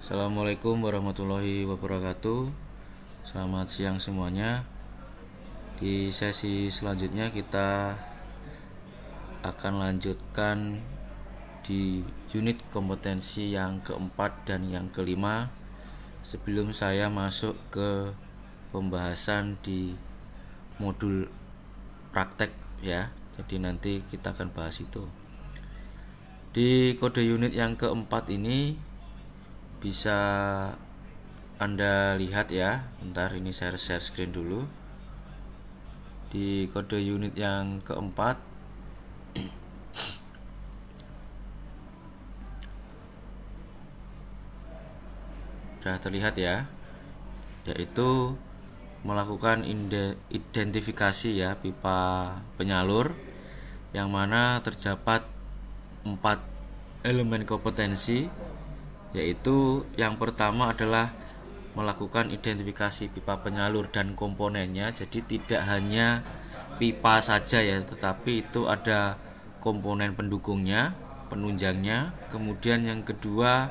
Assalamualaikum warahmatullahi wabarakatuh. Selamat siang semuanya. Di sesi selanjutnya kita akan lanjutkan di unit kompetensi yang keempat dan yang kelima. Sebelum saya masuk ke pembahasan di modul praktek ya Jadi nanti kita akan bahas itu. Di kode unit yang keempat ini bisa anda lihat ya bentar ini saya share screen dulu. Di kode unit yang keempat. Sudah terlihat ya yaitu melakukan identifikasi ya pipa penyalur yang mana terdapat empat elemen kompetensi yaitu yang pertama adalah melakukan identifikasi pipa penyalur dan komponennya. Jadi tidak hanya pipa saja ya tetapi itu ada komponen pendukungnya penunjangnya. Kemudian yang kedua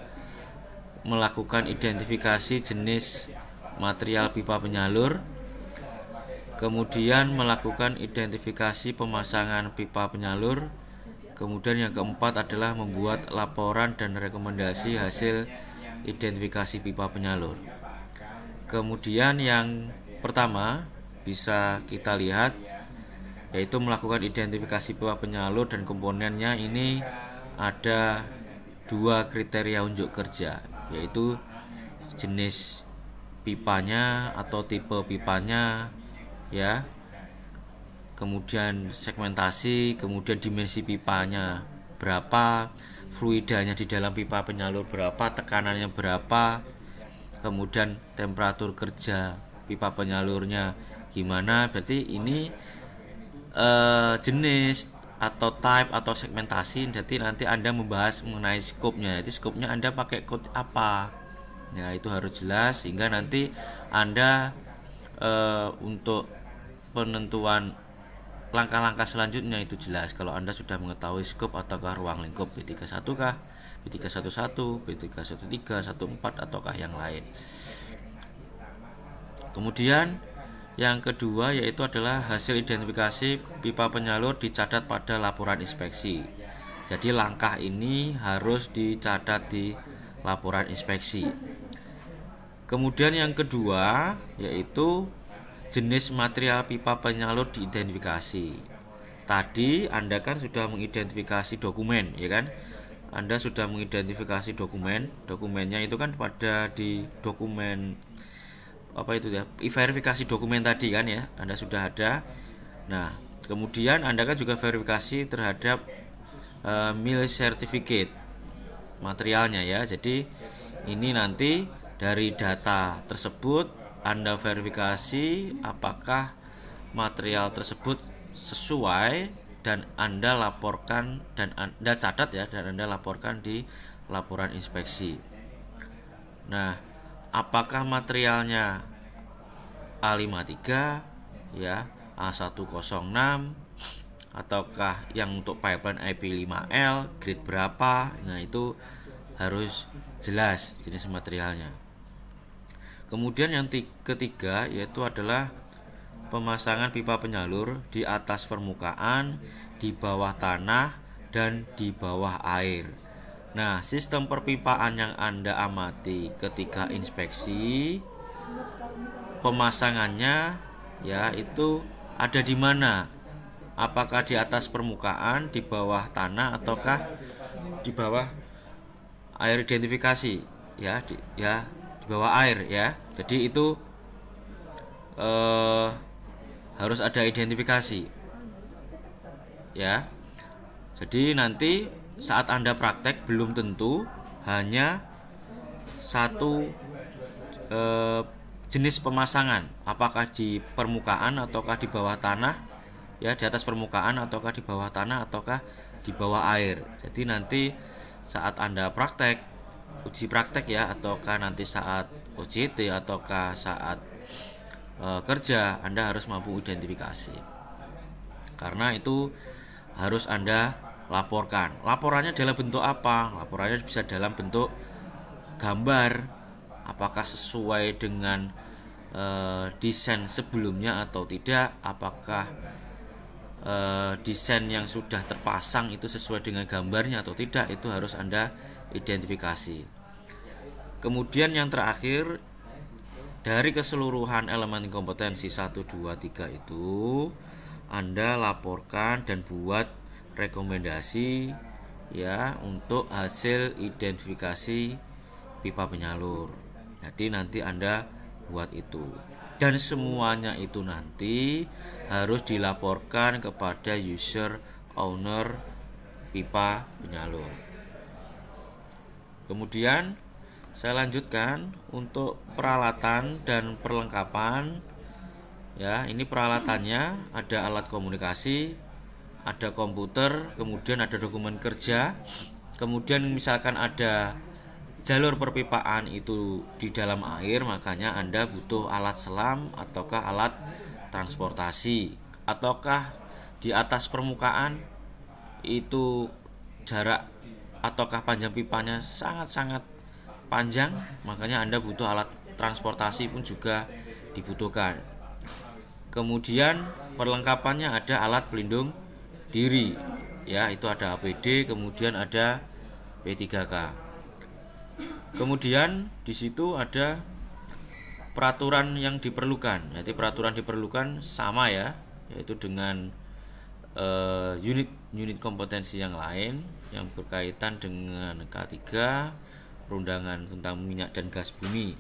melakukan identifikasi jenis material pipa penyalur. Kemudian melakukan identifikasi pemasangan pipa penyalur Kemudian yang keempat adalah membuat laporan dan rekomendasi hasil identifikasi pipa penyalur. Kemudian yang pertama bisa kita lihat yaitu melakukan identifikasi pipa penyalur dan komponennya ini ada dua kriteria unjuk kerja yaitu jenis pipanya atau tipe pipanya ya kemudian segmentasi, kemudian dimensi pipanya berapa, fluidanya di dalam pipa penyalur berapa, tekanannya berapa, kemudian temperatur kerja pipa penyalurnya gimana. Berarti ini uh, jenis atau type atau segmentasi jadi nanti Anda membahas mengenai scope-nya. Jadi scope-nya Anda pakai code apa? Ya, itu harus jelas sehingga nanti Anda uh, untuk penentuan langkah-langkah selanjutnya itu jelas kalau Anda sudah mengetahui skop ataukah ruang lingkup B31 kah, B311, B313, 14 ataukah yang lain. Kemudian yang kedua yaitu adalah hasil identifikasi pipa penyalur dicatat pada laporan inspeksi. Jadi langkah ini harus dicatat di laporan inspeksi. Kemudian yang kedua yaitu jenis material pipa penyalur diidentifikasi. Tadi Anda kan sudah mengidentifikasi dokumen, ya kan? Anda sudah mengidentifikasi dokumen. Dokumennya itu kan pada di dokumen apa itu ya? Verifikasi dokumen tadi kan ya. Anda sudah ada. Nah, kemudian Anda kan juga verifikasi terhadap uh, mil certificate materialnya ya. Jadi ini nanti dari data tersebut anda verifikasi apakah material tersebut sesuai dan Anda laporkan dan Anda catat ya dan Anda laporkan di laporan inspeksi. Nah, apakah materialnya A53 ya, A106 ataukah yang untuk pipeline IP5L grade berapa? Nah, itu harus jelas jenis materialnya. Kemudian yang ketiga yaitu adalah pemasangan pipa penyalur di atas permukaan, di bawah tanah, dan di bawah air. Nah, sistem perpipaan yang Anda amati ketika inspeksi pemasangannya ya itu ada di mana? Apakah di atas permukaan, di bawah tanah ataukah di bawah air identifikasi? Ya, di, ya bawah air ya. Jadi itu eh, harus ada identifikasi ya. Jadi nanti saat anda praktek belum tentu hanya satu eh, jenis pemasangan. Apakah di permukaan ataukah di bawah tanah ya di atas permukaan ataukah di bawah tanah ataukah di bawah air. Jadi nanti saat anda praktek uji praktek ya ataukah nanti saat OJT ataukah saat e, kerja Anda harus mampu identifikasi. Karena itu harus Anda laporkan. Laporannya dalam bentuk apa? Laporannya bisa dalam bentuk gambar apakah sesuai dengan uh, desain sebelumnya atau tidak? Apakah uh, desain yang sudah terpasang itu sesuai dengan gambarnya atau tidak? Itu harus Anda identifikasi kemudian yang terakhir dari keseluruhan elemen kompetensi 1 2 3 itu Anda laporkan dan buat rekomendasi ya untuk hasil identifikasi pipa penyalur. Jadi nanti Anda buat itu. Dan semuanya itu nanti harus dilaporkan kepada user owner pipa penyalur. Kemudian saya lanjutkan untuk peralatan dan perlengkapan. Ya ini peralatannya. Ada alat komunikasi ada komputer kemudian ada dokumen kerja. Kemudian misalkan ada jalur perpipaan itu di dalam air makanya Anda butuh alat selam ataukah alat transportasi. Ataukah di atas permukaan itu jarak ataukah panjang pipanya sangat-sangat panjang makanya Anda butuh alat transportasi pun juga dibutuhkan kemudian perlengkapannya ada alat pelindung diri ya itu ada APD kemudian ada P3K Kemudian di situ ada peraturan yang diperlukan. Jadi peraturan diperlukan sama ya, yaitu dengan uh, unit unit kompetensi yang lain yang berkaitan dengan K3 perundangan tentang minyak dan gas bumi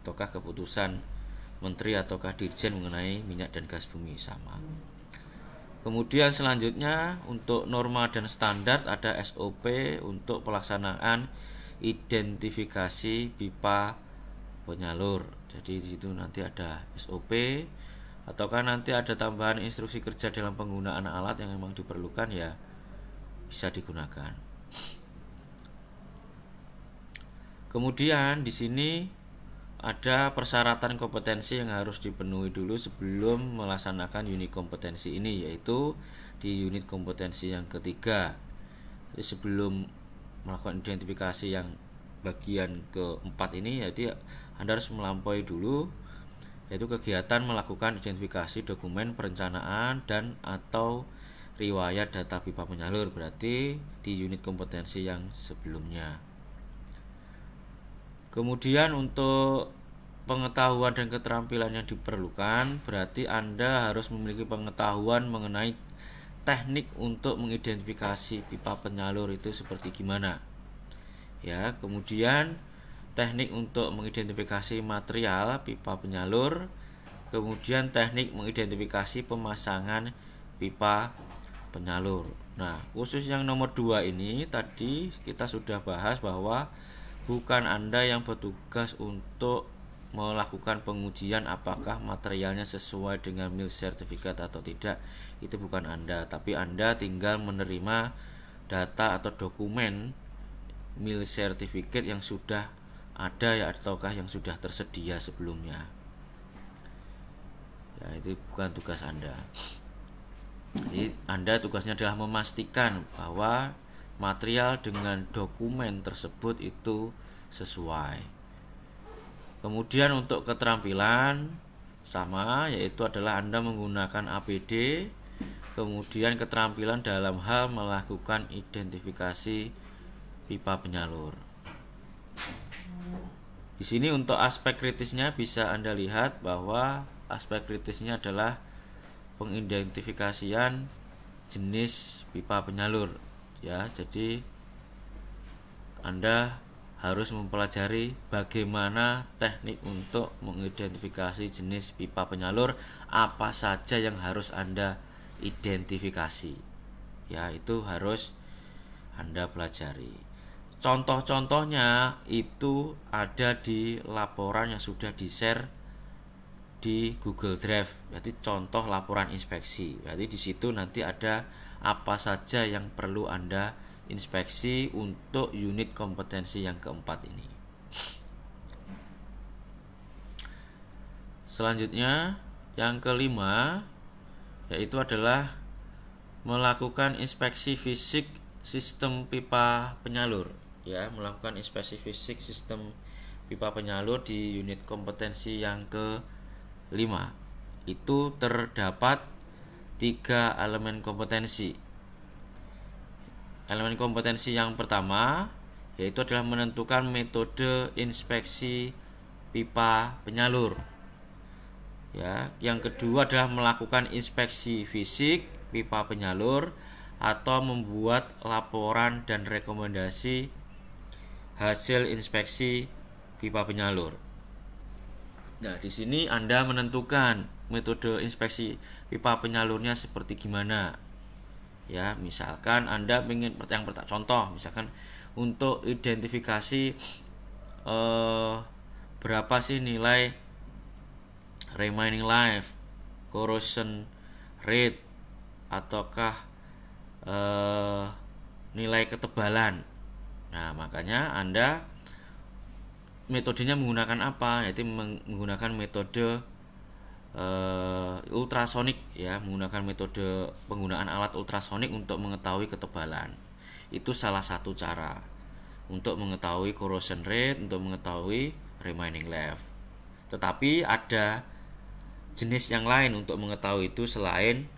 ataukah keputusan menteri ataukah dirjen mengenai minyak dan gas bumi sama. Kemudian selanjutnya untuk norma dan standar ada SOP untuk pelaksanaan identifikasi pipa penyalur. Jadi di situ nanti ada SOP ataukah nanti ada tambahan instruksi kerja dalam penggunaan alat yang memang diperlukan ya bisa digunakan. Kemudian di sini ada persyaratan kompetensi yang harus dipenuhi dulu sebelum melaksanakan unit kompetensi ini yaitu di unit kompetensi yang ketiga. Jadi sebelum melakukan identifikasi yang bagian keempat ini jadi Anda harus melampaui dulu yaitu kegiatan melakukan identifikasi dokumen perencanaan dan atau riwayat data pipa penyalur berarti di unit kompetensi yang sebelumnya. Kemudian untuk pengetahuan dan keterampilan yang diperlukan berarti Anda harus memiliki pengetahuan mengenai teknik untuk mengidentifikasi pipa penyalur itu seperti gimana ya kemudian teknik untuk mengidentifikasi material pipa penyalur kemudian teknik mengidentifikasi pemasangan pipa penyalur. Nah khusus yang nomor dua ini tadi kita sudah bahas bahwa bukan anda yang bertugas untuk melakukan pengujian apakah materialnya sesuai dengan mil sertifikat atau tidak. Itu bukan Anda tapi Anda tinggal menerima data atau dokumen mil sertifikat yang sudah ada ya ataukah yang sudah tersedia sebelumnya? Ya itu bukan tugas Anda. Jadi Anda tugasnya adalah memastikan bahwa material dengan dokumen tersebut itu sesuai. Kemudian untuk keterampilan sama yaitu adalah Anda menggunakan APD kemudian keterampilan dalam hal melakukan identifikasi pipa penyalur. Di sini untuk aspek kritisnya bisa Anda lihat bahwa aspek kritisnya adalah pengidentifikasian jenis pipa penyalur ya. Jadi Anda harus mempelajari bagaimana teknik untuk mengidentifikasi jenis pipa penyalur apa saja yang harus Anda identifikasi ya itu harus Anda pelajari contoh-contohnya itu ada di laporan yang sudah di-share di Google Drive berarti contoh laporan inspeksi berarti di situ nanti ada apa saja yang perlu Anda inspeksi untuk unit kompetensi yang keempat ini. Selanjutnya, yang kelima yaitu adalah melakukan inspeksi fisik sistem pipa penyalur. Ya melakukan inspeksi fisik sistem pipa penyalur di unit kompetensi yang ke-5 itu terdapat tiga elemen kompetensi. Elemen kompetensi yang pertama yaitu adalah menentukan metode inspeksi pipa penyalur. Ya yang kedua adalah melakukan inspeksi fisik pipa penyalur atau membuat laporan dan rekomendasi hasil inspeksi pipa penyalur. Nah, di sini Anda menentukan metode inspeksi pipa penyalurnya seperti gimana. Ya, misalkan Anda ingin yang pertama contoh, misalkan untuk identifikasi eh, berapa sih nilai remaining life, corrosion rate ataukah eh, nilai ketebalan. Nah, makanya Anda metodenya menggunakan apa? Yaitu menggunakan metode uh, ultrasonik ya, menggunakan metode penggunaan alat ultrasonik untuk mengetahui ketebalan. Itu salah satu cara untuk mengetahui corrosion rate, untuk mengetahui remaining life. Tetapi ada jenis yang lain untuk mengetahui itu selain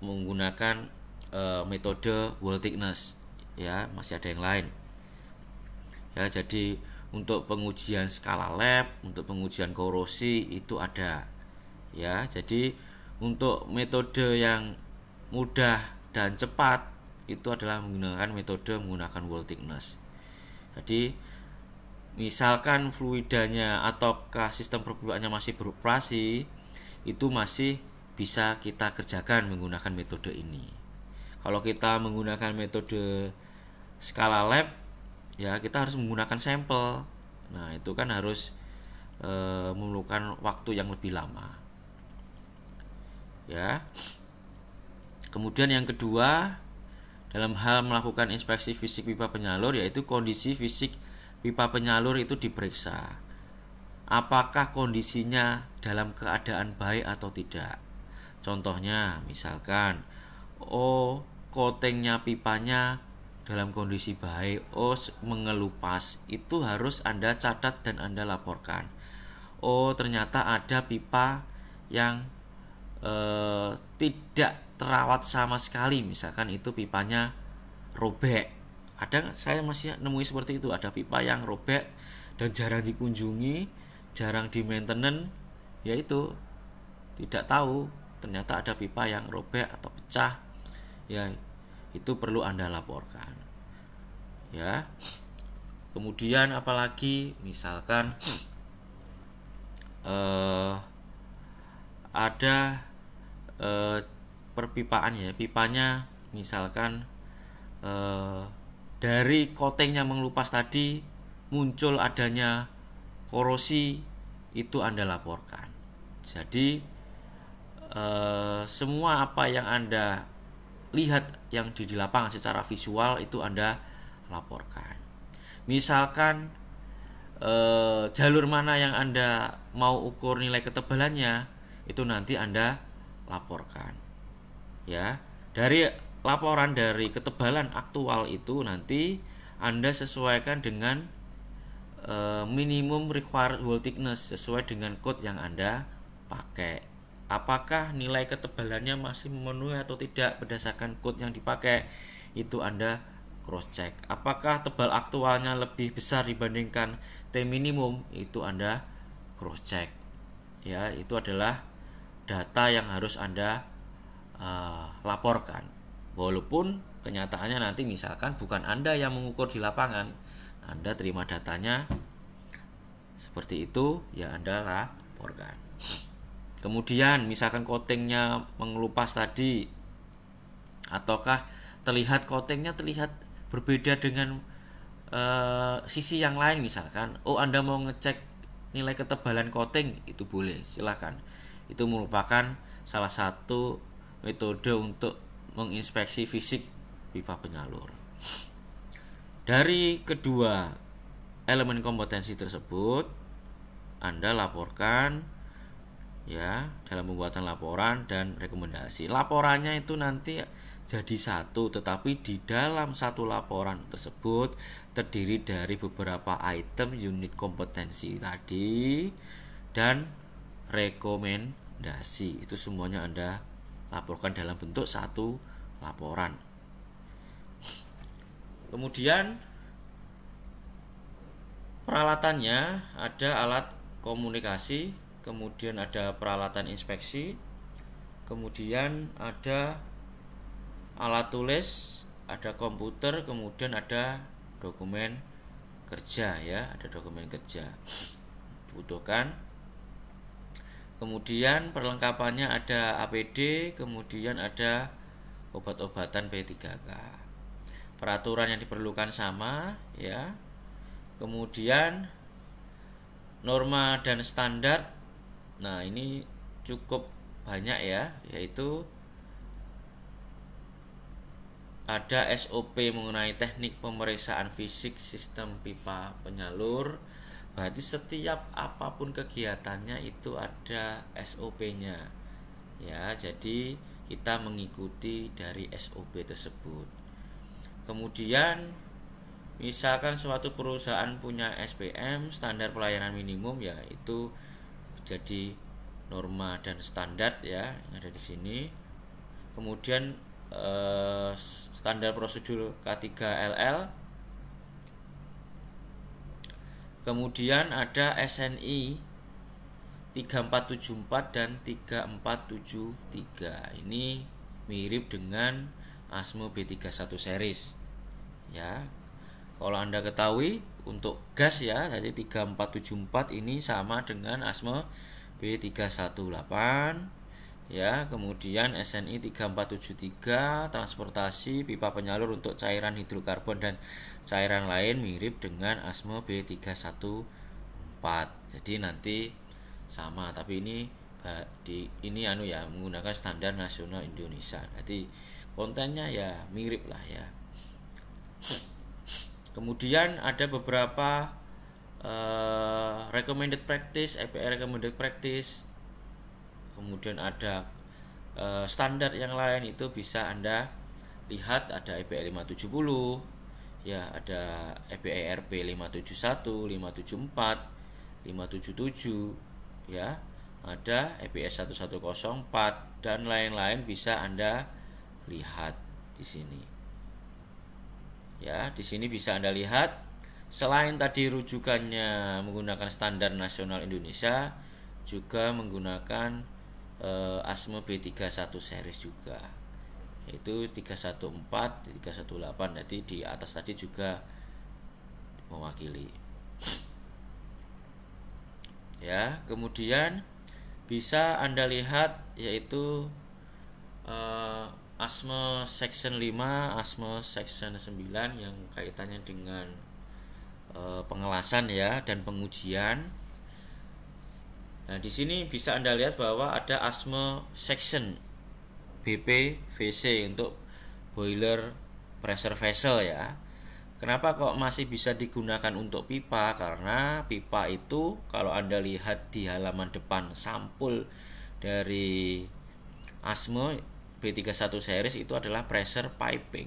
menggunakan uh, metode wall thickness ya masih ada yang lain. Ya jadi untuk pengujian skala lab untuk pengujian korosi itu ada. Ya jadi untuk metode yang mudah dan cepat itu adalah menggunakan metode menggunakan wall thickness. Jadi misalkan fluidanya ataukah sistem perpuluhannya masih beroperasi itu masih bisa kita kerjakan menggunakan metode ini. Kalau kita menggunakan metode skala lab ya kita harus menggunakan sampel. Nah itu kan harus e, memerlukan waktu yang lebih lama. Ya. Kemudian yang kedua dalam hal melakukan inspeksi fisik pipa penyalur yaitu kondisi fisik pipa penyalur itu diperiksa. Apakah kondisinya dalam keadaan baik atau tidak? Contohnya misalkan oh coatingnya pipanya dalam kondisi baik, oh mengelupas, itu harus Anda catat dan Anda laporkan. Oh ternyata ada pipa yang eh, tidak terawat sama sekali, misalkan itu pipanya robek. Ada saya masih nemui seperti itu, ada pipa yang robek dan jarang dikunjungi, jarang di maintenance, yaitu tidak tahu ternyata ada pipa yang robek atau pecah ya itu perlu Anda laporkan. Ya. Kemudian apalagi misalkan eh, ada eh, perpipaan ya, pipanya misalkan eh, dari coatingnya mengelupas tadi muncul adanya korosi itu Anda laporkan. Jadi eh, semua apa yang Anda lihat yang di, di lapangan secara visual itu Anda laporkan. Misalkan eh, jalur mana yang Anda mau ukur nilai ketebalannya itu nanti Anda laporkan. Ya. Dari laporan dari ketebalan aktual itu nanti Anda sesuaikan dengan eh, minimum required wall thickness sesuai dengan code yang Anda pakai apakah nilai ketebalannya masih memenuhi atau tidak berdasarkan code yang dipakai itu Anda cross check apakah tebal aktualnya lebih besar dibandingkan T minimum? Itu Anda cross check ya itu adalah data yang harus Anda uh, laporkan. Walaupun kenyataannya nanti misalkan bukan Anda yang mengukur di lapangan Anda terima datanya seperti itu ya Anda laporkan. Kemudian misalkan coatingnya mengelupas tadi ataukah terlihat coatingnya terlihat berbeda dengan uh, sisi yang lain misalkan oh anda mau ngecek nilai ketebalan coating itu boleh silahkan itu merupakan salah satu metode untuk menginspeksi fisik pipa penyalur dari kedua elemen kompetensi tersebut anda laporkan ya dalam pembuatan laporan dan rekomendasi. Laporannya itu nanti jadi satu tetapi di dalam satu laporan tersebut terdiri dari beberapa item unit kompetensi tadi dan rekomendasi. Itu semuanya Anda laporkan dalam bentuk satu laporan. Kemudian peralatannya ada alat komunikasi kemudian ada peralatan inspeksi kemudian ada alat tulis ada komputer kemudian ada dokumen kerja ya ada dokumen kerja. Butuhkan. Kemudian perlengkapannya ada APD kemudian ada obat-obatan P3K peraturan yang diperlukan sama ya. Kemudian norma dan standar. Nah, ini cukup banyak ya, yaitu ada SOP mengenai teknik pemeriksaan fisik sistem pipa penyalur. Berarti setiap apa pun kegiatannya itu ada SOP-nya. Ya, jadi kita mengikuti dari SOP tersebut. Kemudian misalkan suatu perusahaan punya SPM standar pelayanan minimum ya itu jadi norma dan standar ya yang ada di sini kemudian eh, standar prosedur K3LL kemudian ada SNI 3474 dan 3473 ini mirip dengan ASMO B31 series. Ya. Kalau Anda ketahui untuk gas ya, jadi 3474 ini sama dengan asma B318 ya, kemudian SNI 3473 transportasi pipa penyalur untuk cairan hidrokarbon dan cairan lain mirip dengan asma B314. Jadi nanti sama, tapi ini di ini anu ya menggunakan standar nasional Indonesia. Jadi kontennya ya mirip lah ya. Kemudian ada beberapa uh, recommended practice, API recommended practice. Kemudian ada uh, standar yang lain itu bisa Anda lihat ada API 570, ya ada API RP 571, 574, 577, ya ada EPS 1104 dan lain-lain bisa Anda lihat di sini. Ya, di sini bisa Anda lihat selain tadi rujukannya menggunakan standar nasional Indonesia juga menggunakan eh, ASME B31 series juga. Yaitu 314 318 jadi di atas tadi juga mewakili. Ya kemudian bisa anda lihat yaitu eh, asma section 5 asma section 9 yang kaitannya dengan e, pengelasan ya dan pengujian nah di sini bisa anda lihat bahwa ada asma section BPVC untuk boiler pressure vessel ya Kenapa kok masih bisa digunakan untuk pipa? Karena pipa itu kalau Anda lihat di halaman depan sampul dari asma B31 series itu adalah pressure piping.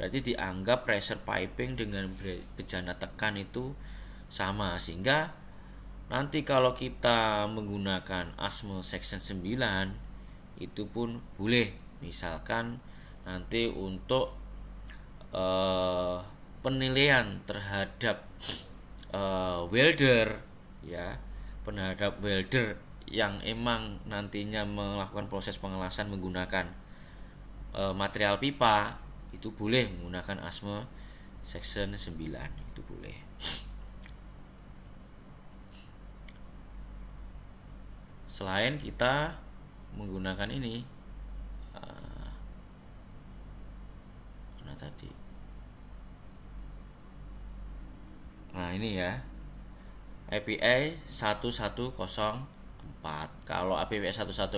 Berarti dianggap pressure piping dengan bejana tekan itu sama sehingga nanti kalau kita menggunakan asmo section 9 itu pun boleh. Misalkan nanti untuk uh, penilaian terhadap uh, welder ya terhadap welder yang emang nantinya melakukan proses pengelasan menggunakan e, material pipa itu boleh menggunakan asma section 9 itu boleh selain kita menggunakan ini uh, mana tadi? Nah ini ya. API 110 kalau APW 110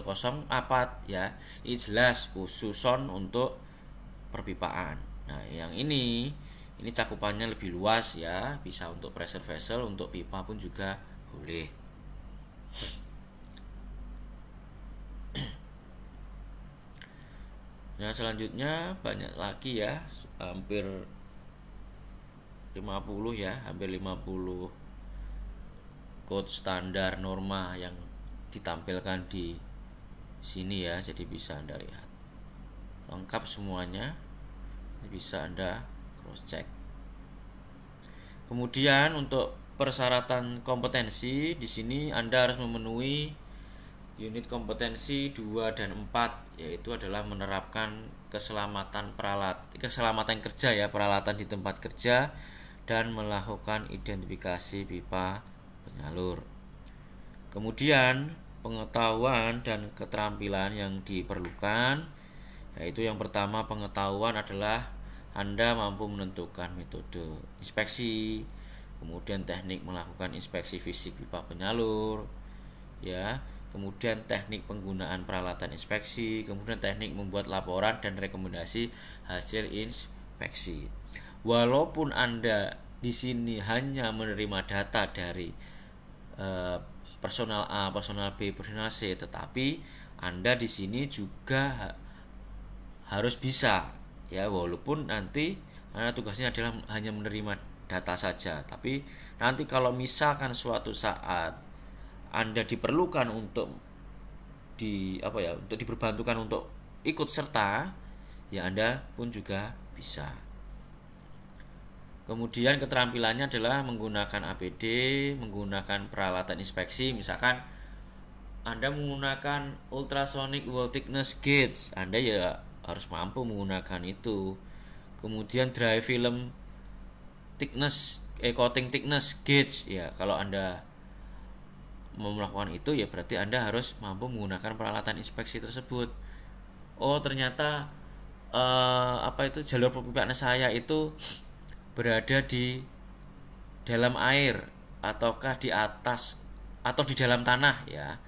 apa ya? Ini jelas khususon untuk perpipaan. Nah yang ini ini cakupannya lebih luas ya. Bisa untuk pressure vessel untuk pipa pun juga boleh Nah, selanjutnya banyak lagi ya, hampir 50 ya, hampir 50 code standar norma yang ditampilkan di sini ya. Jadi bisa Anda lihat. Lengkap semuanya. Bisa Anda cross check. Kemudian untuk persyaratan kompetensi di sini Anda harus memenuhi unit kompetensi 2 dan 4 yaitu adalah menerapkan keselamatan peralat keselamatan kerja ya peralatan di tempat kerja dan melakukan identifikasi pipa penyalur. Kemudian pengetahuan dan keterampilan yang diperlukan yaitu yang pertama pengetahuan adalah Anda mampu menentukan metode inspeksi, kemudian teknik melakukan inspeksi fisik pipa penyalur, ya, kemudian teknik penggunaan peralatan inspeksi, kemudian teknik membuat laporan dan rekomendasi hasil inspeksi. Walaupun Anda di sini hanya menerima data dari uh, personal A, personal B, personal C, tetapi Anda di sini juga ha harus bisa ya walaupun nanti Anda tugasnya adalah hanya menerima data saja. Tapi nanti kalau misalkan suatu saat Anda diperlukan untuk di apa ya, untuk diperbantukan untuk ikut serta, ya Anda pun juga bisa. Kemudian keterampilannya adalah menggunakan APD, menggunakan peralatan inspeksi, misalkan Anda menggunakan ultrasonic wall thickness gauge, Anda ya harus mampu menggunakan itu. Kemudian dry film thickness eh coating thickness gauge ya kalau anda mau melakukan itu ya berarti anda harus mampu menggunakan peralatan inspeksi tersebut oh ternyata eh, apa itu jalur perpipaan saya itu berada di dalam air ataukah di atas atau di dalam tanah ya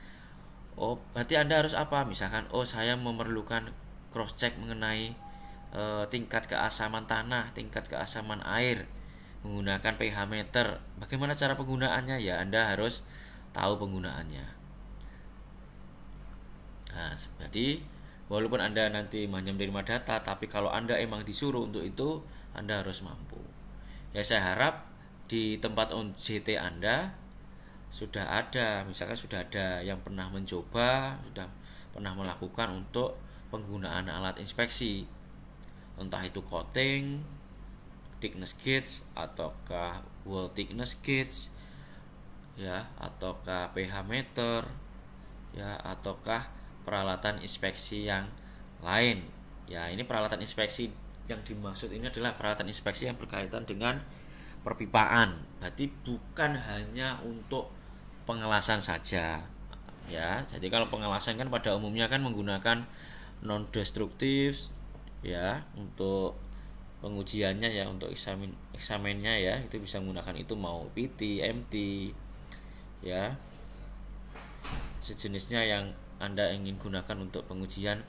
oh berarti anda harus apa misalkan oh saya memerlukan cross check mengenai eh, tingkat keasaman tanah tingkat keasaman air menggunakan pH meter. Bagaimana cara penggunaannya? Ya, Anda harus tahu penggunaannya. Nah, jadi walaupun Anda nanti hanya menerima data, tapi kalau Anda emang disuruh untuk itu, Anda harus mampu. Ya, saya harap di tempat OJT Anda sudah ada, misalkan sudah ada yang pernah mencoba, sudah pernah melakukan untuk penggunaan alat inspeksi. Entah itu coating, thickness gauge ataukah wall thickness gauge ya ataukah pH meter ya ataukah peralatan inspeksi yang lain. Ya ini peralatan inspeksi yang dimaksud ini adalah peralatan inspeksi yang berkaitan dengan perpipaan. Berarti bukan hanya untuk pengelasan saja. Ya jadi kalau pengelasan kan pada umumnya kan menggunakan non destruktif ya untuk pengujiannya ya untuk eksamen eksamennya ya itu bisa menggunakan itu mau PT, MT ya. Sejenisnya yang anda ingin gunakan untuk pengujian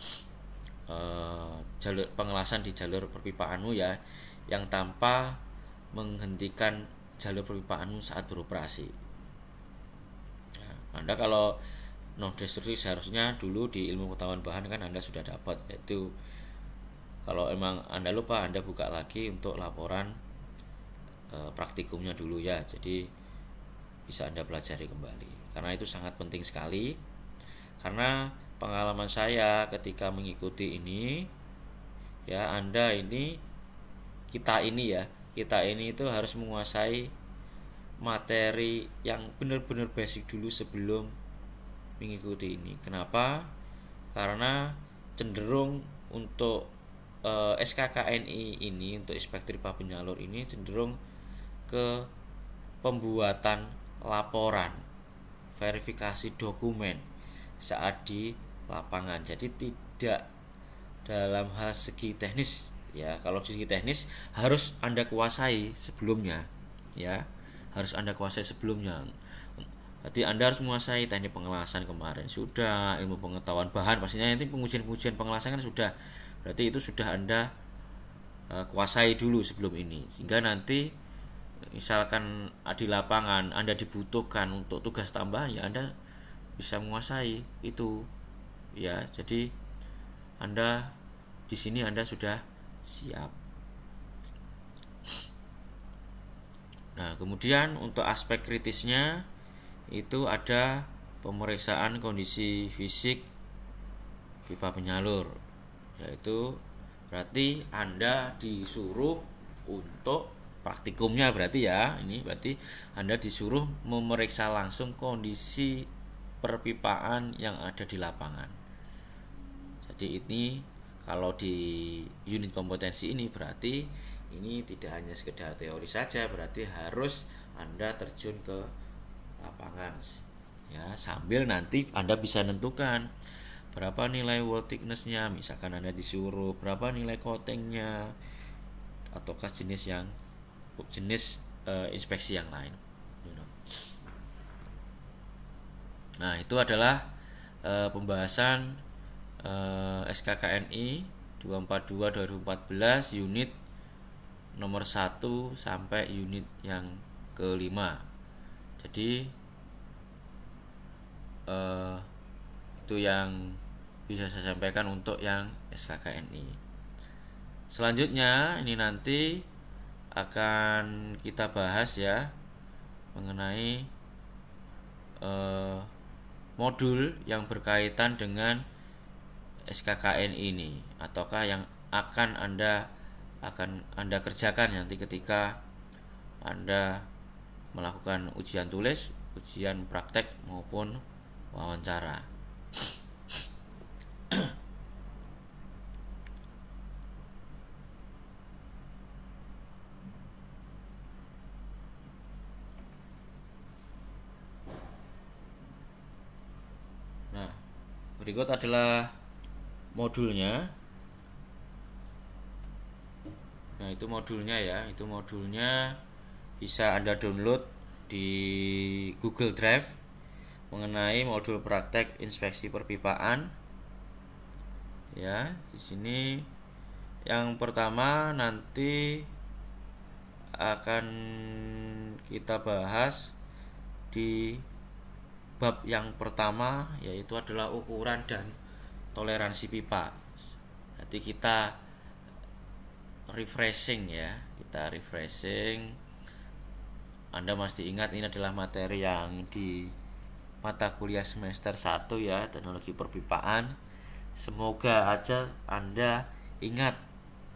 uh, jalur pengelasan di jalur perpipaanmu ya yang tanpa menghentikan jalur perpipaanmu saat beroperasi. Ya, anda kalau non destruktif seharusnya dulu di ilmu pengetahuan bahan kan anda sudah dapat yaitu kalau emang anda lupa anda buka lagi untuk laporan e, praktikumnya dulu ya. Jadi bisa anda pelajari kembali. Karena itu sangat penting sekali. Karena pengalaman saya ketika mengikuti ini ya anda ini kita ini ya kita ini itu harus menguasai materi yang benar-benar basic dulu sebelum mengikuti ini. Kenapa? Karena cenderung untuk eh, SKKNI ini untuk inspektur penyalur ini cenderung ke pembuatan laporan verifikasi dokumen saat di lapangan. Jadi tidak dalam hal segi teknis ya. Kalau segi teknis harus anda kuasai sebelumnya ya. Harus anda kuasai sebelumnya. Berarti Anda harus menguasai teknik pengelasan kemarin. Sudah, ilmu pengetahuan bahan pastinya nanti pengujian-pengujian pengelasan kan sudah. Berarti itu sudah anda uh, kuasai dulu sebelum ini. Sehingga nanti misalkan di lapangan anda dibutuhkan untuk tugas tambahan ya anda bisa menguasai itu ya jadi anda di sini Anda sudah siap. Nah, kemudian untuk aspek kritisnya itu ada pemeriksaan kondisi fisik pipa penyalur yaitu berarti Anda disuruh untuk praktikumnya berarti ya. Ini berarti Anda disuruh memeriksa langsung kondisi perpipaan yang ada di lapangan. Jadi ini kalau di unit kompetensi ini berarti ini tidak hanya sekedar teori saja berarti harus Anda terjun ke lapangan ya sambil nanti Anda bisa menentukan berapa nilai wall thicknessnya. Misalkan Anda disuruh berapa nilai coatingnya ataukah jenis yang jenis uh, inspeksi yang lain nah itu adalah uh, pembahasan uh, SKKNI 242 2014 unit nomor 1 sampai unit yang kelima. Jadi uh, itu yang bisa saya sampaikan untuk yang SKKNI selanjutnya ini nanti akan kita bahas ya mengenai uh, modul yang berkaitan dengan SKKN ini ataukah yang akan Anda akan Anda kerjakan nanti ketika Anda melakukan ujian tulis, ujian praktek maupun wawancara. Nah, berikut adalah modulnya. Nah itu modulnya ya. Itu modulnya bisa anda download di Google Drive mengenai modul praktek inspeksi perpipaan. Ya di sini yang pertama nanti akan kita bahas di bab yang pertama yaitu adalah ukuran dan toleransi pipa. Jadi kita refreshing ya, kita refreshing. Anda masih ingat ini adalah materi yang di mata kuliah semester 1 ya, teknologi perpipaan. Semoga aja Anda ingat.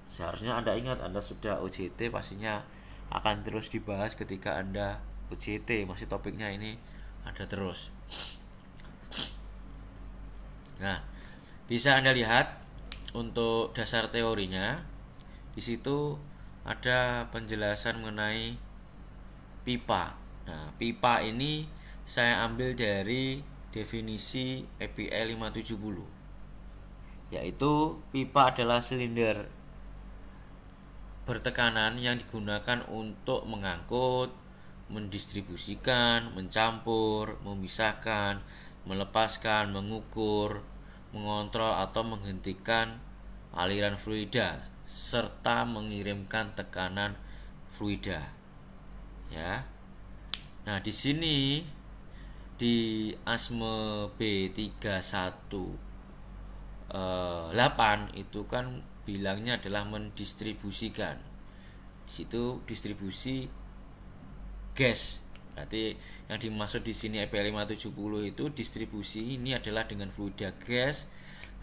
Seharusnya Anda ingat Anda sudah UJT pastinya akan terus dibahas ketika Anda UJT. Masih topiknya ini ada terus. Nah, bisa Anda lihat untuk dasar teorinya di situ ada penjelasan mengenai pipa. Nah, pipa ini saya ambil dari definisi EPL 570 yaitu pipa adalah silinder bertekanan yang digunakan untuk mengangkut, mendistribusikan, mencampur, memisahkan, melepaskan, mengukur, mengontrol atau menghentikan aliran fluida serta mengirimkan tekanan fluida. Ya. Nah, di sini di ASME B318 eh, itu kan bilangnya adalah mendistribusikan. Di situ distribusi gas Berarti yang dimaksud di sini EPL 570 itu distribusi ini adalah dengan fluida gas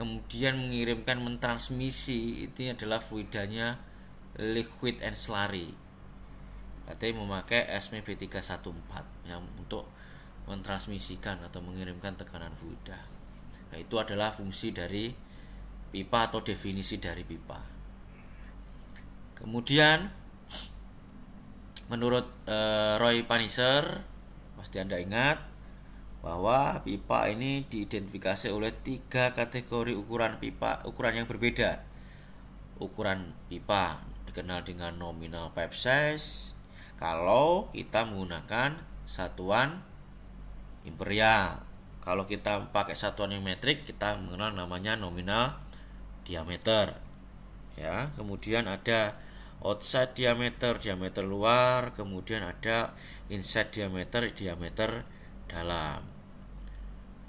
kemudian mengirimkan mentransmisi itu adalah fluidanya liquid and slurry. Berarti memakai SME B314 yang untuk mentransmisikan atau mengirimkan tekanan fluida. Nah, itu adalah fungsi dari pipa atau definisi dari pipa. Kemudian Menurut uh, Roy Paniser, pasti Anda ingat bahwa pipa ini diidentifikasi oleh tiga kategori ukuran pipa, ukuran yang berbeda. Ukuran pipa dikenal dengan nominal pipe size. Kalau kita menggunakan satuan imperial, kalau kita pakai satuan yang metrik, kita mengenal namanya nominal diameter. Ya, kemudian ada outside diameter diameter luar kemudian ada inside diameter diameter dalam.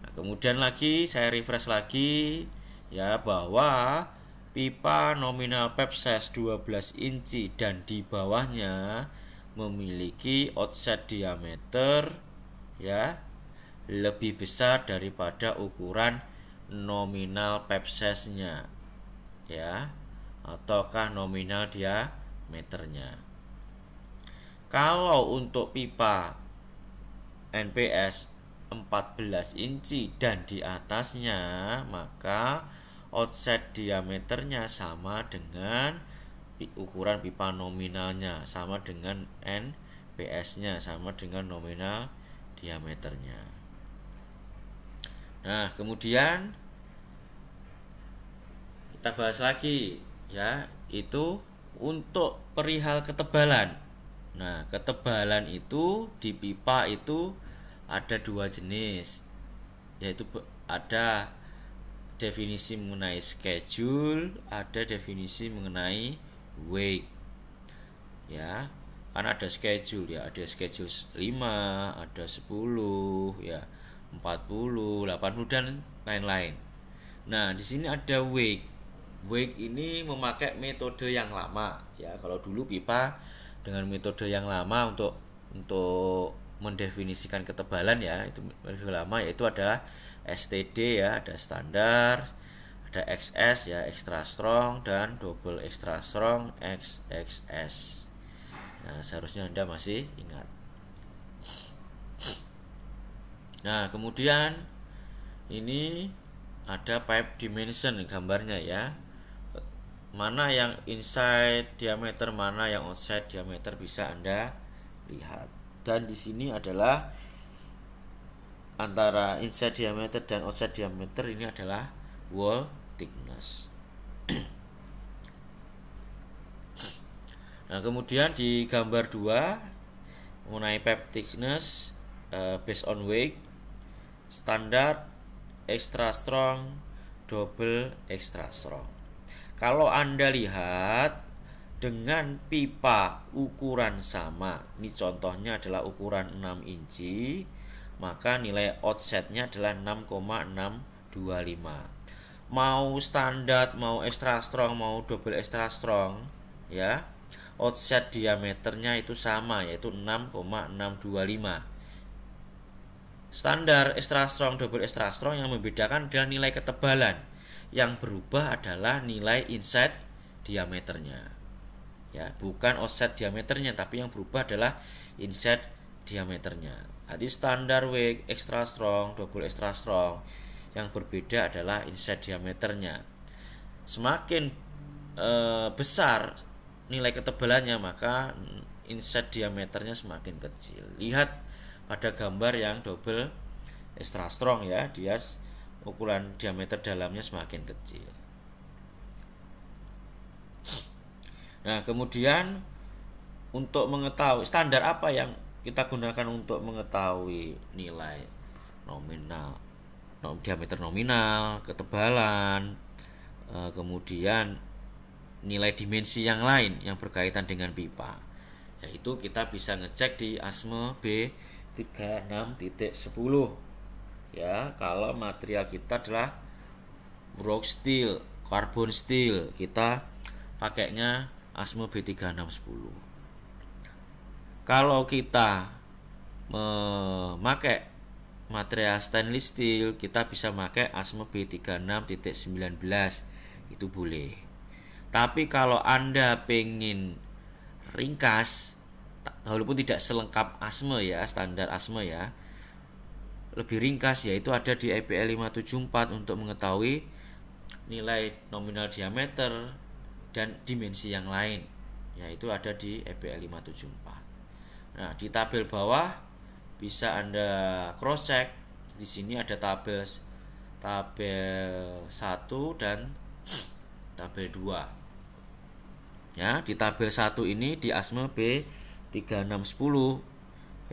Nah, kemudian lagi saya refresh lagi ya bahwa pipa nominal pep size 12 inci dan di bawahnya memiliki offset diameter ya lebih besar daripada ukuran nominal pep size-nya ya ataukah nominal diameternya kalau untuk pipa NPS 14 inci dan di atasnya maka offset diameternya sama dengan ukuran pipa nominalnya sama dengan NPS-nya sama dengan nominal diameternya. Nah, kemudian kita bahas lagi ya, itu untuk perihal ketebalan. Nah, ketebalan itu di pipa itu ada dua jenis, yaitu ada definisi mengenai schedule, ada definisi mengenai weight. Ya, kan ada schedule ya, ada schedule 5, ada 10, ya, 40, 80 dan lain-lain. Nah, di sini ada weight. Weight ini memakai metode yang lama. Ya. Kalau dulu pipa dengan metode yang lama untuk untuk mendefinisikan ketebalan ya, itu metode lama yaitu adalah STD ya ada standar ada XS ya extra strong dan double extra strong XXS nah seharusnya anda masih ingat. Nah kemudian ini ada pipe dimension gambarnya ya mana yang inside diameter mana yang outside diameter bisa anda lihat dan di sini adalah antara inside diameter dan outside diameter ini adalah wall thickness. nah, kemudian di gambar 2 mengenai pipe thickness uh, based on weight standar extra strong double extra strong. Kalau Anda lihat dengan pipa ukuran sama, ini contohnya adalah ukuran 6 inci, maka nilai offsetnya adalah 6,625 mau standar mau extra strong mau double extra strong ya offset diameternya itu sama yaitu 6,625 standar extra strong double extra strong yang membedakan adalah nilai ketebalan yang berubah adalah nilai inside diameternya ya bukan offset diameternya tapi yang berubah adalah inside diameternya jadi standar weight extra strong, double extra strong. Yang berbeda adalah inside diameternya. Semakin e, besar nilai ketebalannya maka inside diameternya semakin kecil. Lihat pada gambar yang double extra strong ya, dia ukuran diameter dalamnya semakin kecil. Nah, kemudian untuk mengetahui standar apa yang kita gunakan untuk mengetahui nilai nominal diameter nominal ketebalan eh, kemudian nilai dimensi yang lain yang berkaitan dengan pipa yaitu kita bisa ngecek di ASME B36.10 ya kalau material kita adalah rock steel carbon steel kita pakainya ASME B3610 kalau kita memakai material stainless steel kita bisa pakai asma B36.19 itu boleh. Tapi kalau anda pengen ringkas walaupun tidak selengkap asma ya standar asma ya lebih ringkas yaitu ada di IPL 574 untuk mengetahui nilai nominal diameter dan dimensi yang lain yaitu ada di EPL 574 Nah, di tabel bawah bisa Anda cross check. Di sini ada tabel tabel 1 dan tabel 2. Ya, di tabel 1 ini di ASME B3610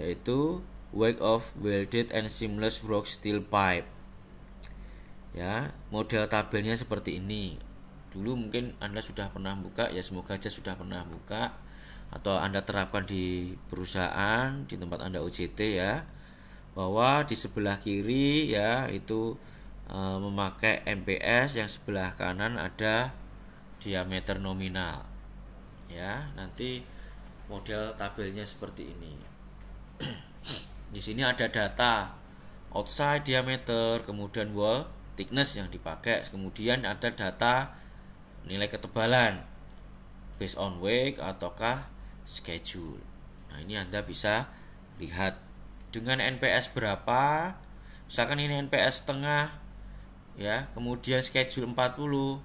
yaitu weight of welded and seamless rock steel pipe. Ya, model tabelnya seperti ini. Dulu mungkin Anda sudah pernah buka, ya semoga aja sudah pernah buka atau Anda terapkan di perusahaan di tempat Anda UJT ya bahwa di sebelah kiri ya itu e, memakai MPS yang sebelah kanan ada diameter nominal ya nanti model tabelnya seperti ini di sini ada data outside diameter kemudian wall thickness yang dipakai. Kemudian ada data nilai ketebalan based on weight ataukah schedule. Nah ini anda bisa lihat. Dengan NPS berapa? Misalkan ini NPS setengah ya kemudian schedule 40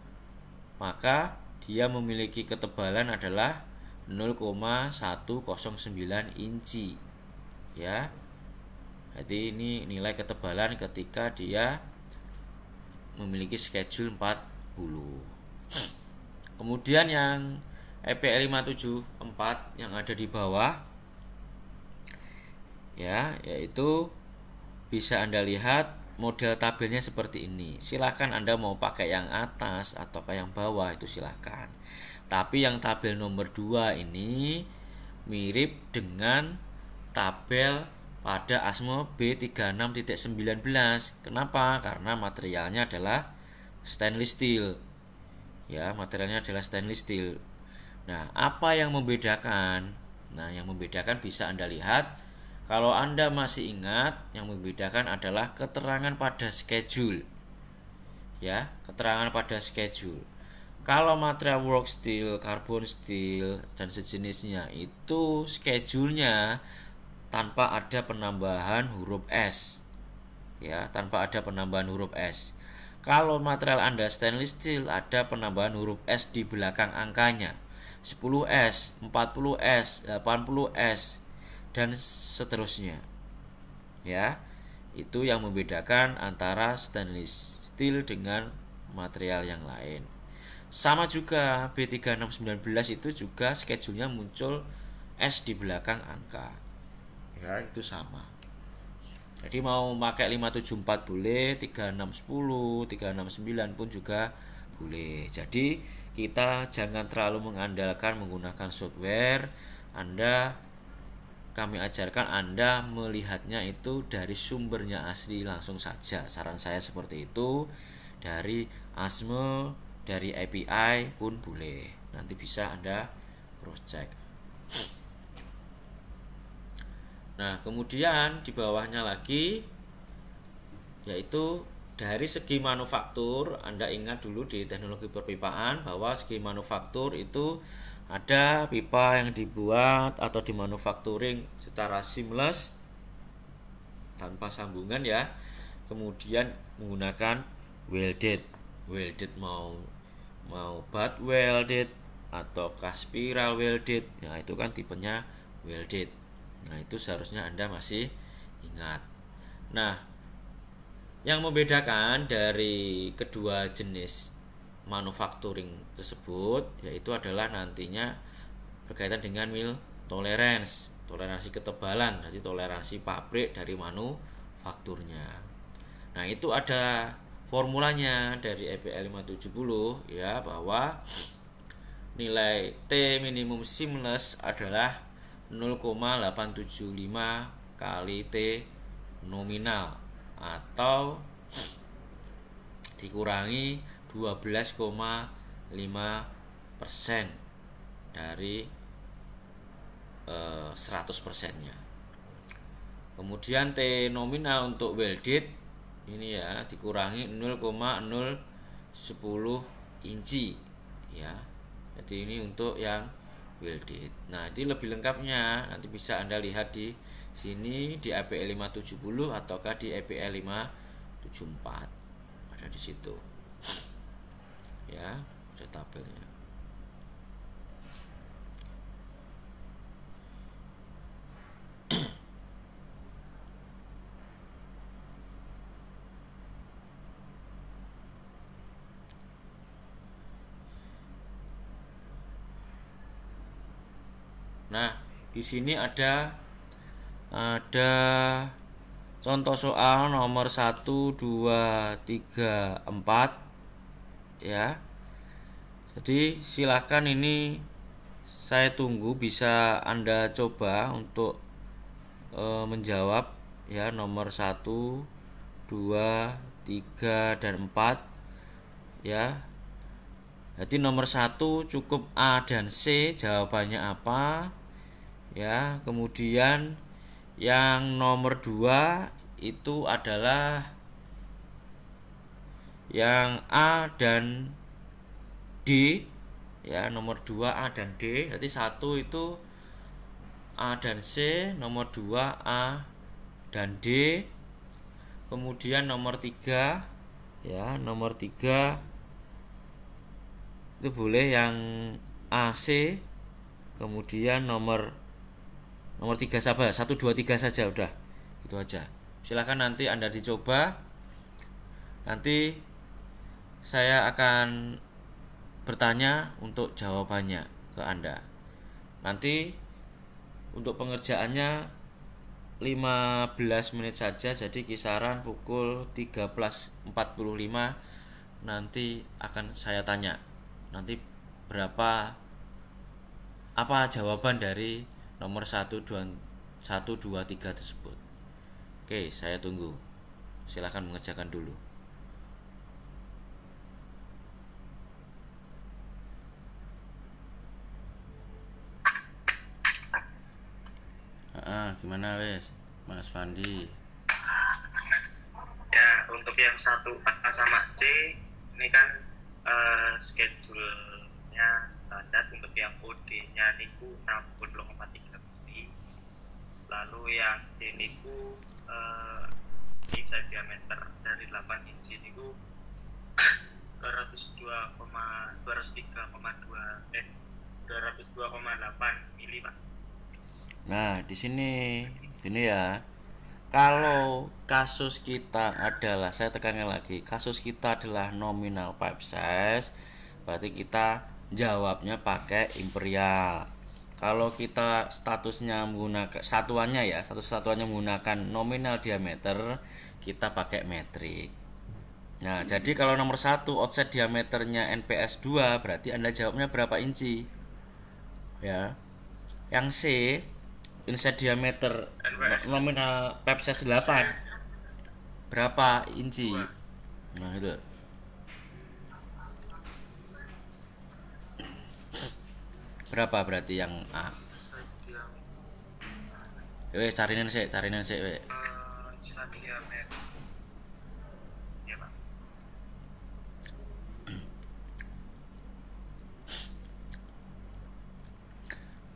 maka dia memiliki ketebalan adalah 0,109 inci ya jadi ini nilai ketebalan ketika dia memiliki schedule 40 kemudian yang EPL 574 yang ada di bawah ya yaitu bisa Anda lihat model tabelnya seperti ini. Silahkan Anda mau pakai yang atas atau yang bawah itu silahkan. Tapi yang tabel nomor 2 ini mirip dengan tabel pada ASMO B36.19. Kenapa? Karena materialnya adalah stainless steel. Ya, materialnya adalah stainless steel. Nah, apa yang membedakan? Nah, yang membedakan bisa Anda lihat kalau Anda masih ingat, yang membedakan adalah keterangan pada schedule. Ya, keterangan pada schedule. Kalau material work steel, carbon steel dan sejenisnya itu schedule-nya tanpa ada penambahan huruf S. Ya, tanpa ada penambahan huruf S. Kalau material Anda stainless steel ada penambahan huruf S di belakang angkanya. 10S, 40S, 80S, dan seterusnya. Ya, itu yang membedakan antara stainless steel dengan material yang lain. Sama juga B3619 itu juga schedule-nya muncul S di belakang angka. Ya, itu sama. Jadi mau pakai 574 boleh, 3610, 369 pun juga boleh. Jadi kita jangan terlalu mengandalkan menggunakan software. Anda kami ajarkan Anda melihatnya itu dari sumbernya asli langsung saja. Saran saya seperti itu. Dari ASME, dari API pun boleh. Nanti bisa Anda cross check. Nah, kemudian di bawahnya lagi yaitu dari segi manufaktur, Anda ingat dulu di teknologi perpipaan bahwa segi manufaktur itu ada pipa yang dibuat atau dimanufacturing secara seamless tanpa sambungan ya. Kemudian menggunakan welded. Welded mau mau butt welded atau spiral welded. Nah itu kan tipenya welded nah itu seharusnya anda masih ingat. Nah yang membedakan dari kedua jenis manufacturing tersebut yaitu adalah nantinya berkaitan dengan mil tolerance toleransi ketebalan jadi toleransi pabrik dari manufakturnya. Nah itu ada formulanya dari EPL 570 ya bahwa nilai T minimum seamless adalah 0,875 kali T nominal atau dikurangi 12,5 persen dari eh, 100 persennya. Kemudian T nominal untuk welded ini ya dikurangi 0,010 inci ya. Jadi ini untuk yang welded nah ini lebih lengkapnya. Nanti bisa anda lihat di sini di APL 570 ataukah di APL 574 ada di situ. Ya ada tabelnya Nah, di sini ada ada contoh soal nomor 1 2 3 4 ya jadi silahkan ini saya tunggu bisa anda coba untuk e, menjawab ya nomor 1 2 3 dan 4 ya Jadi nomor satu cukup A dan C jawabannya apa? Ya, kemudian yang nomor dua itu adalah yang A dan D. Ya nomor 2 A dan D. Jadi satu itu A dan C nomor 2 A dan D. Kemudian nomor 3 ya nomor 3 itu boleh yang AC kemudian nomor nomor 3 sabar 1 2 3 saja udah. Itu aja. Silahkan nanti anda dicoba. Nanti saya akan bertanya untuk jawabannya ke Anda. Nanti untuk pengerjaannya 15 menit saja jadi kisaran pukul 13.45 nanti akan saya tanya. Nanti berapa apa jawaban dari nomor 1 2 1 2 3 tersebut. Oke, saya tunggu. Silahkan mengerjakan dulu. ah gimana wes Mas Fandi ya untuk yang satu A sama C ini kan uh, schedule-nya standar untuk yang OD-nya niku 60,3 mili lalu yang D niku uh, bisa diameter dari 8 inci niku 202,203,2 eh 202,8 mili pak Nah, di sini ini ya. Kalau kasus kita adalah saya tekankan lagi, kasus kita adalah nominal pipe size, berarti kita jawabnya pakai imperial. Kalau kita statusnya menggunakan satuannya ya, satu satuannya menggunakan nominal diameter, kita pakai metrik. Nah, jadi kalau nomor satu offset diameternya NPS 2 berarti Anda jawabnya berapa inci? Ya. Yang C inside diameter nominal pipe size 8 berapa inci nah itu berapa berarti yang A? Weh, cariin sih, cariin sih, weh.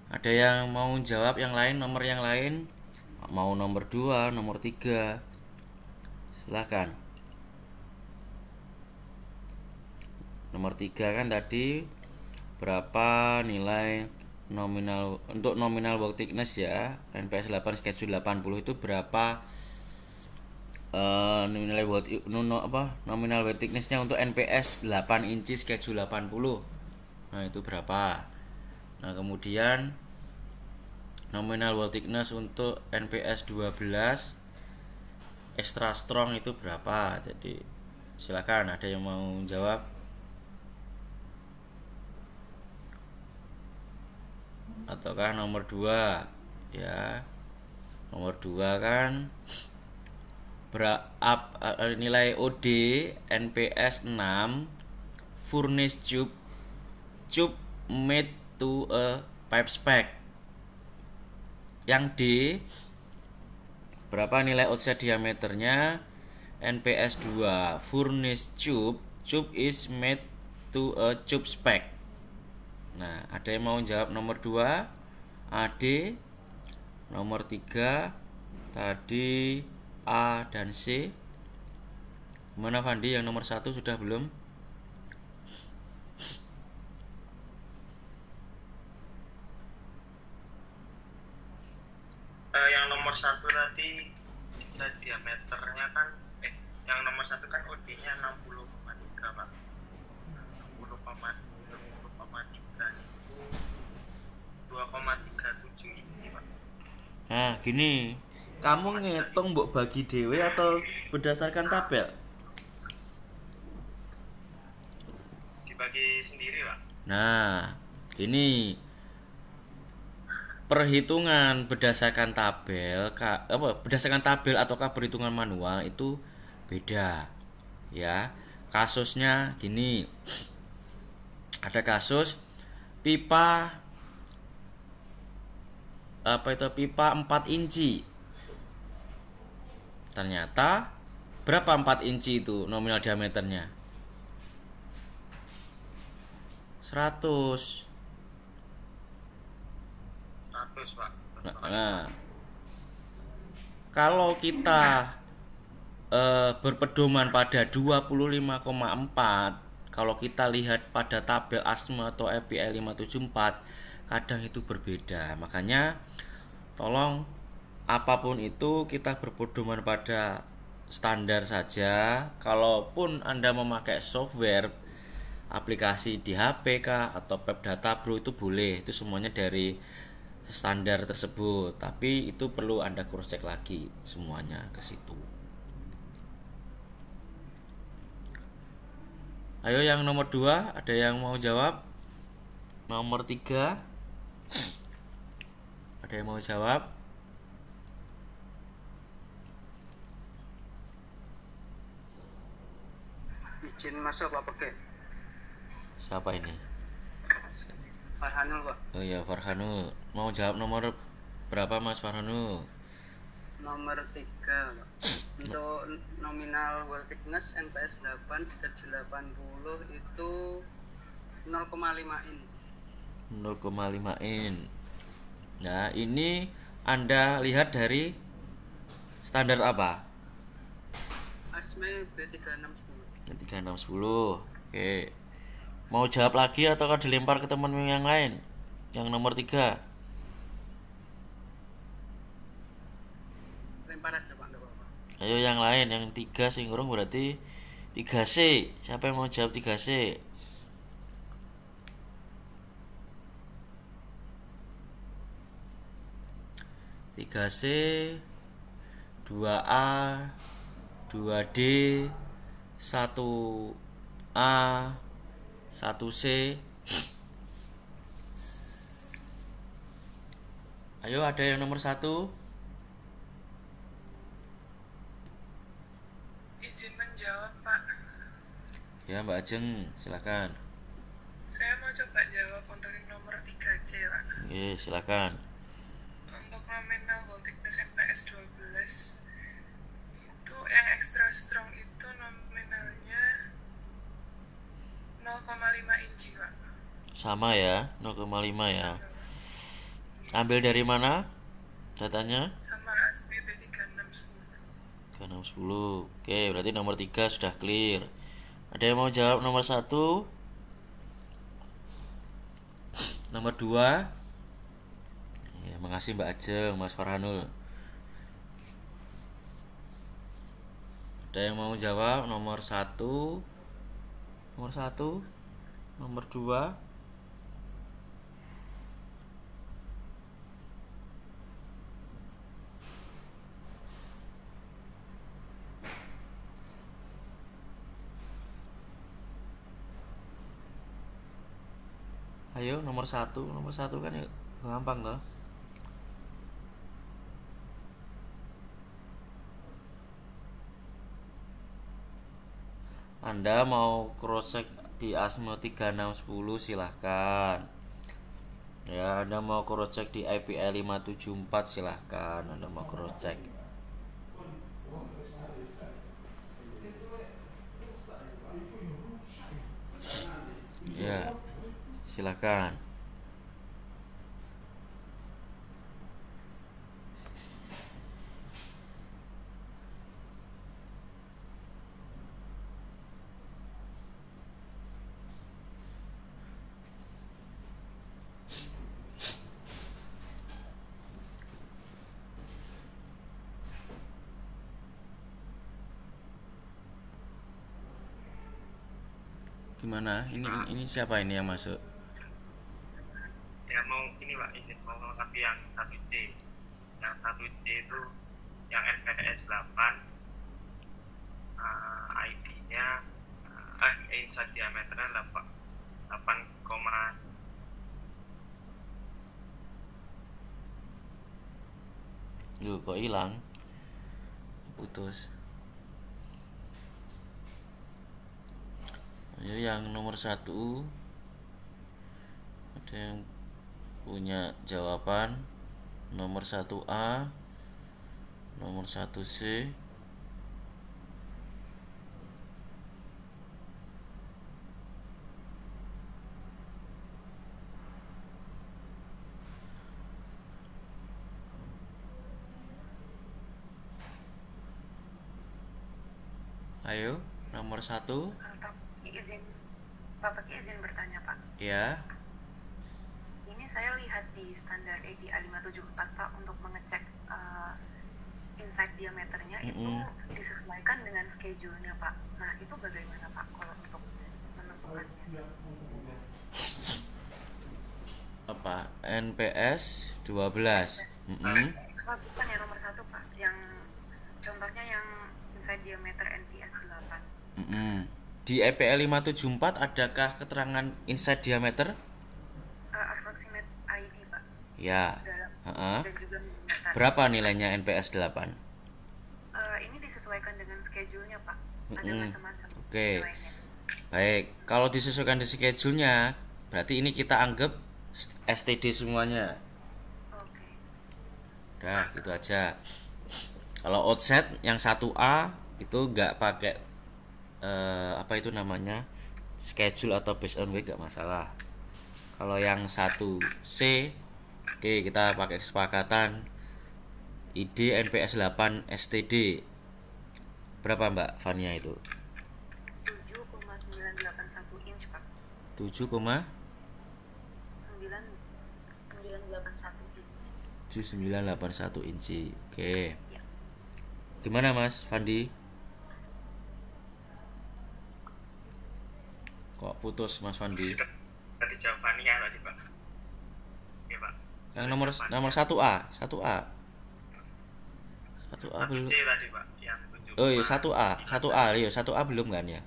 ada yang mau jawab yang lain nomor yang lain? Mau nomor 2 nomor 3 silahkan. Nomor 3 kan tadi berapa nilai nominal untuk nominal work thickness ya NPS 8 schedule 80 itu berapa uh, nilai work no, apa nominal work thicknessnya untuk NPS 8 inci schedule 80 nah itu berapa Nah, kemudian nominal wall thickness untuk NPS 12 extra strong itu berapa? Jadi silakan ada yang mau jawab. Ataukah nomor 2 ya. Nomor 2 kan berapa uh, nilai OD NPS 6 furnace tube tube made to a pipe spec. Yang D berapa nilai outside diameternya? NPS 2 furnace tube tube is made to a tube spec nah ada yang mau jawab nomor 2 AD nomor 3 tadi A dan C. Mana Fandi? Yang nomor satu sudah belum? Nomor satu tadi bisa diameternya kan eh yang nomor satu kan OD-nya 60,3 pak. 60,3 itu 2,37 ini pak. Nah gini. Kamu ngitung mbok bagi dewe atau berdasarkan tabel? Dibagi sendiri pak. Nah gini. Perhitungan berdasarkan tabel apa berdasarkan tabel ataukah perhitungan manual itu beda ya. Kasusnya gini. Ada kasus pipa apa itu? Pipa 4 inci. Ternyata berapa 4 inci itu nominal diameternya? 100 100 pak. Nah, nah. kalau kita eh, berpedoman pada 25,4 kalau kita lihat pada tabel asma atau API 574 kadang itu berbeda. Makanya tolong apa pun itu kita berpedoman pada standar saja. Kalaupun anda memakai software aplikasi di HP kah atau web data bro itu boleh. Itu semuanya dari standar tersebut. Tapi itu perlu anda cross check lagi semuanya ke situ. Ayo yang nomor dua ada yang mau jawab? Nomor tiga ada yang mau jawab? Izin masuk Pak. Siapa ini? Farhanul Pak. Oh iya Farhanul. Mau jawab nomor berapa Mas Farhanul? Nomor 3 Pak. Untuk nominal wall thickness NPS 8 schedule 80 itu 0,5 in. 0,5 in. Nah, ini Anda lihat dari standar apa? ASME B3610. 3610. Oke. Mau jawab lagi atau dilempar ke teman yang lain? Yang nomor 3. Lempar aja Pak. Ayo yang lain, yang 3 sing urung berarti 3C. Siapa yang mau jawab 3C? Tiga C, 2A, 2D, 1A, 1C. Ayo ada yang nomor satu? Izin menjawab, Pak. Ya Mbak Ajeng, silakan. Saya mau coba jawab untuk yang nomor 3C, Pak. Oke, silakan. Untuk nominal volt thickness NPS 12 itu yang extra strong itu nominalnya 0,5 inci, Pak. Sama ya, 0,5 ya. Ambil dari mana? Datanya? Sama SPB 3610. 3610. Oke, berarti nomor 3 sudah clear. Ada yang mau jawab nomor 1? Nomor 2? Ya, makasih Mbak Ajeng, Mas Farhanul. Ada yang mau jawab nomor 1? Nomor 1? Nomor 2? Ayo nomor satu, nomor satu kan ya gampang toh. Anda mau cross check di Asmo 3610 silahkan. Ya Anda mau cross check di IPL 574 silahkan Anda mau cross check Ya silakan gimana ini ini siapa ini yang masuk ya mau ini pak izin mau melengkapi yang satu C yang satu C itu yang NPS 8 uh, ID-nya uh, eh inside diameternya 8 8, koma Duh, kok hilang? Putus. Ayo yang nomor satu. Ada yang punya jawaban. Nomor 1A nomor 1C Ayo, nomor satu. Pak izin, Bapak izin bertanya Pak. Ya, Ini saya lihat di standar EDA 574 Pak untuk mengecek eh, inside diameternya itu Mm-mm. disesuaikan dengan schedule-nya Pak. Nah itu bagaimana Pak kalau untuk menentukannya? apa? NPS 12. Mm-mm. Pak bukan yang nomor satu Pak, yang contohnya yang inside diameter NPS 8. Mm-mm. Di EPL 574 adakah keterangan inside diameter? Eh, approximate ID Pak. Ya. Dalam Heeh. dan juga menggunakan. Berapa nilainya NPS 8? Eh, ini disesuaikan dengan schedule-nya Pak. Ada macam-macam Oke. nilainya. Baik, kalau disesuaikan di schedule-nya, berarti ini kita anggap STD semuanya. Oke. Udah, gitu aja. Kalau outset yang 1A itu nggak pakai eh, apa itu namanya? schedule atau based on week nggak masalah. Kalau yang 1C oke kita pakai kesepakatan ID NPS 8 STD. Berapa Mbak Fania itu? 7,981 inch Pak. 7, 9 981 inch. 7981 inci. Oke. Ya. Gimana Mas Fandi? Kok putus Mas Fandi? tadi jawabannya tadi pak Oke pak Yang nomor nomor 1A, 1A. 1A belum. C tadi pak yang tujuh Oh iya 1A, 1A, iya 1A belum kan ya?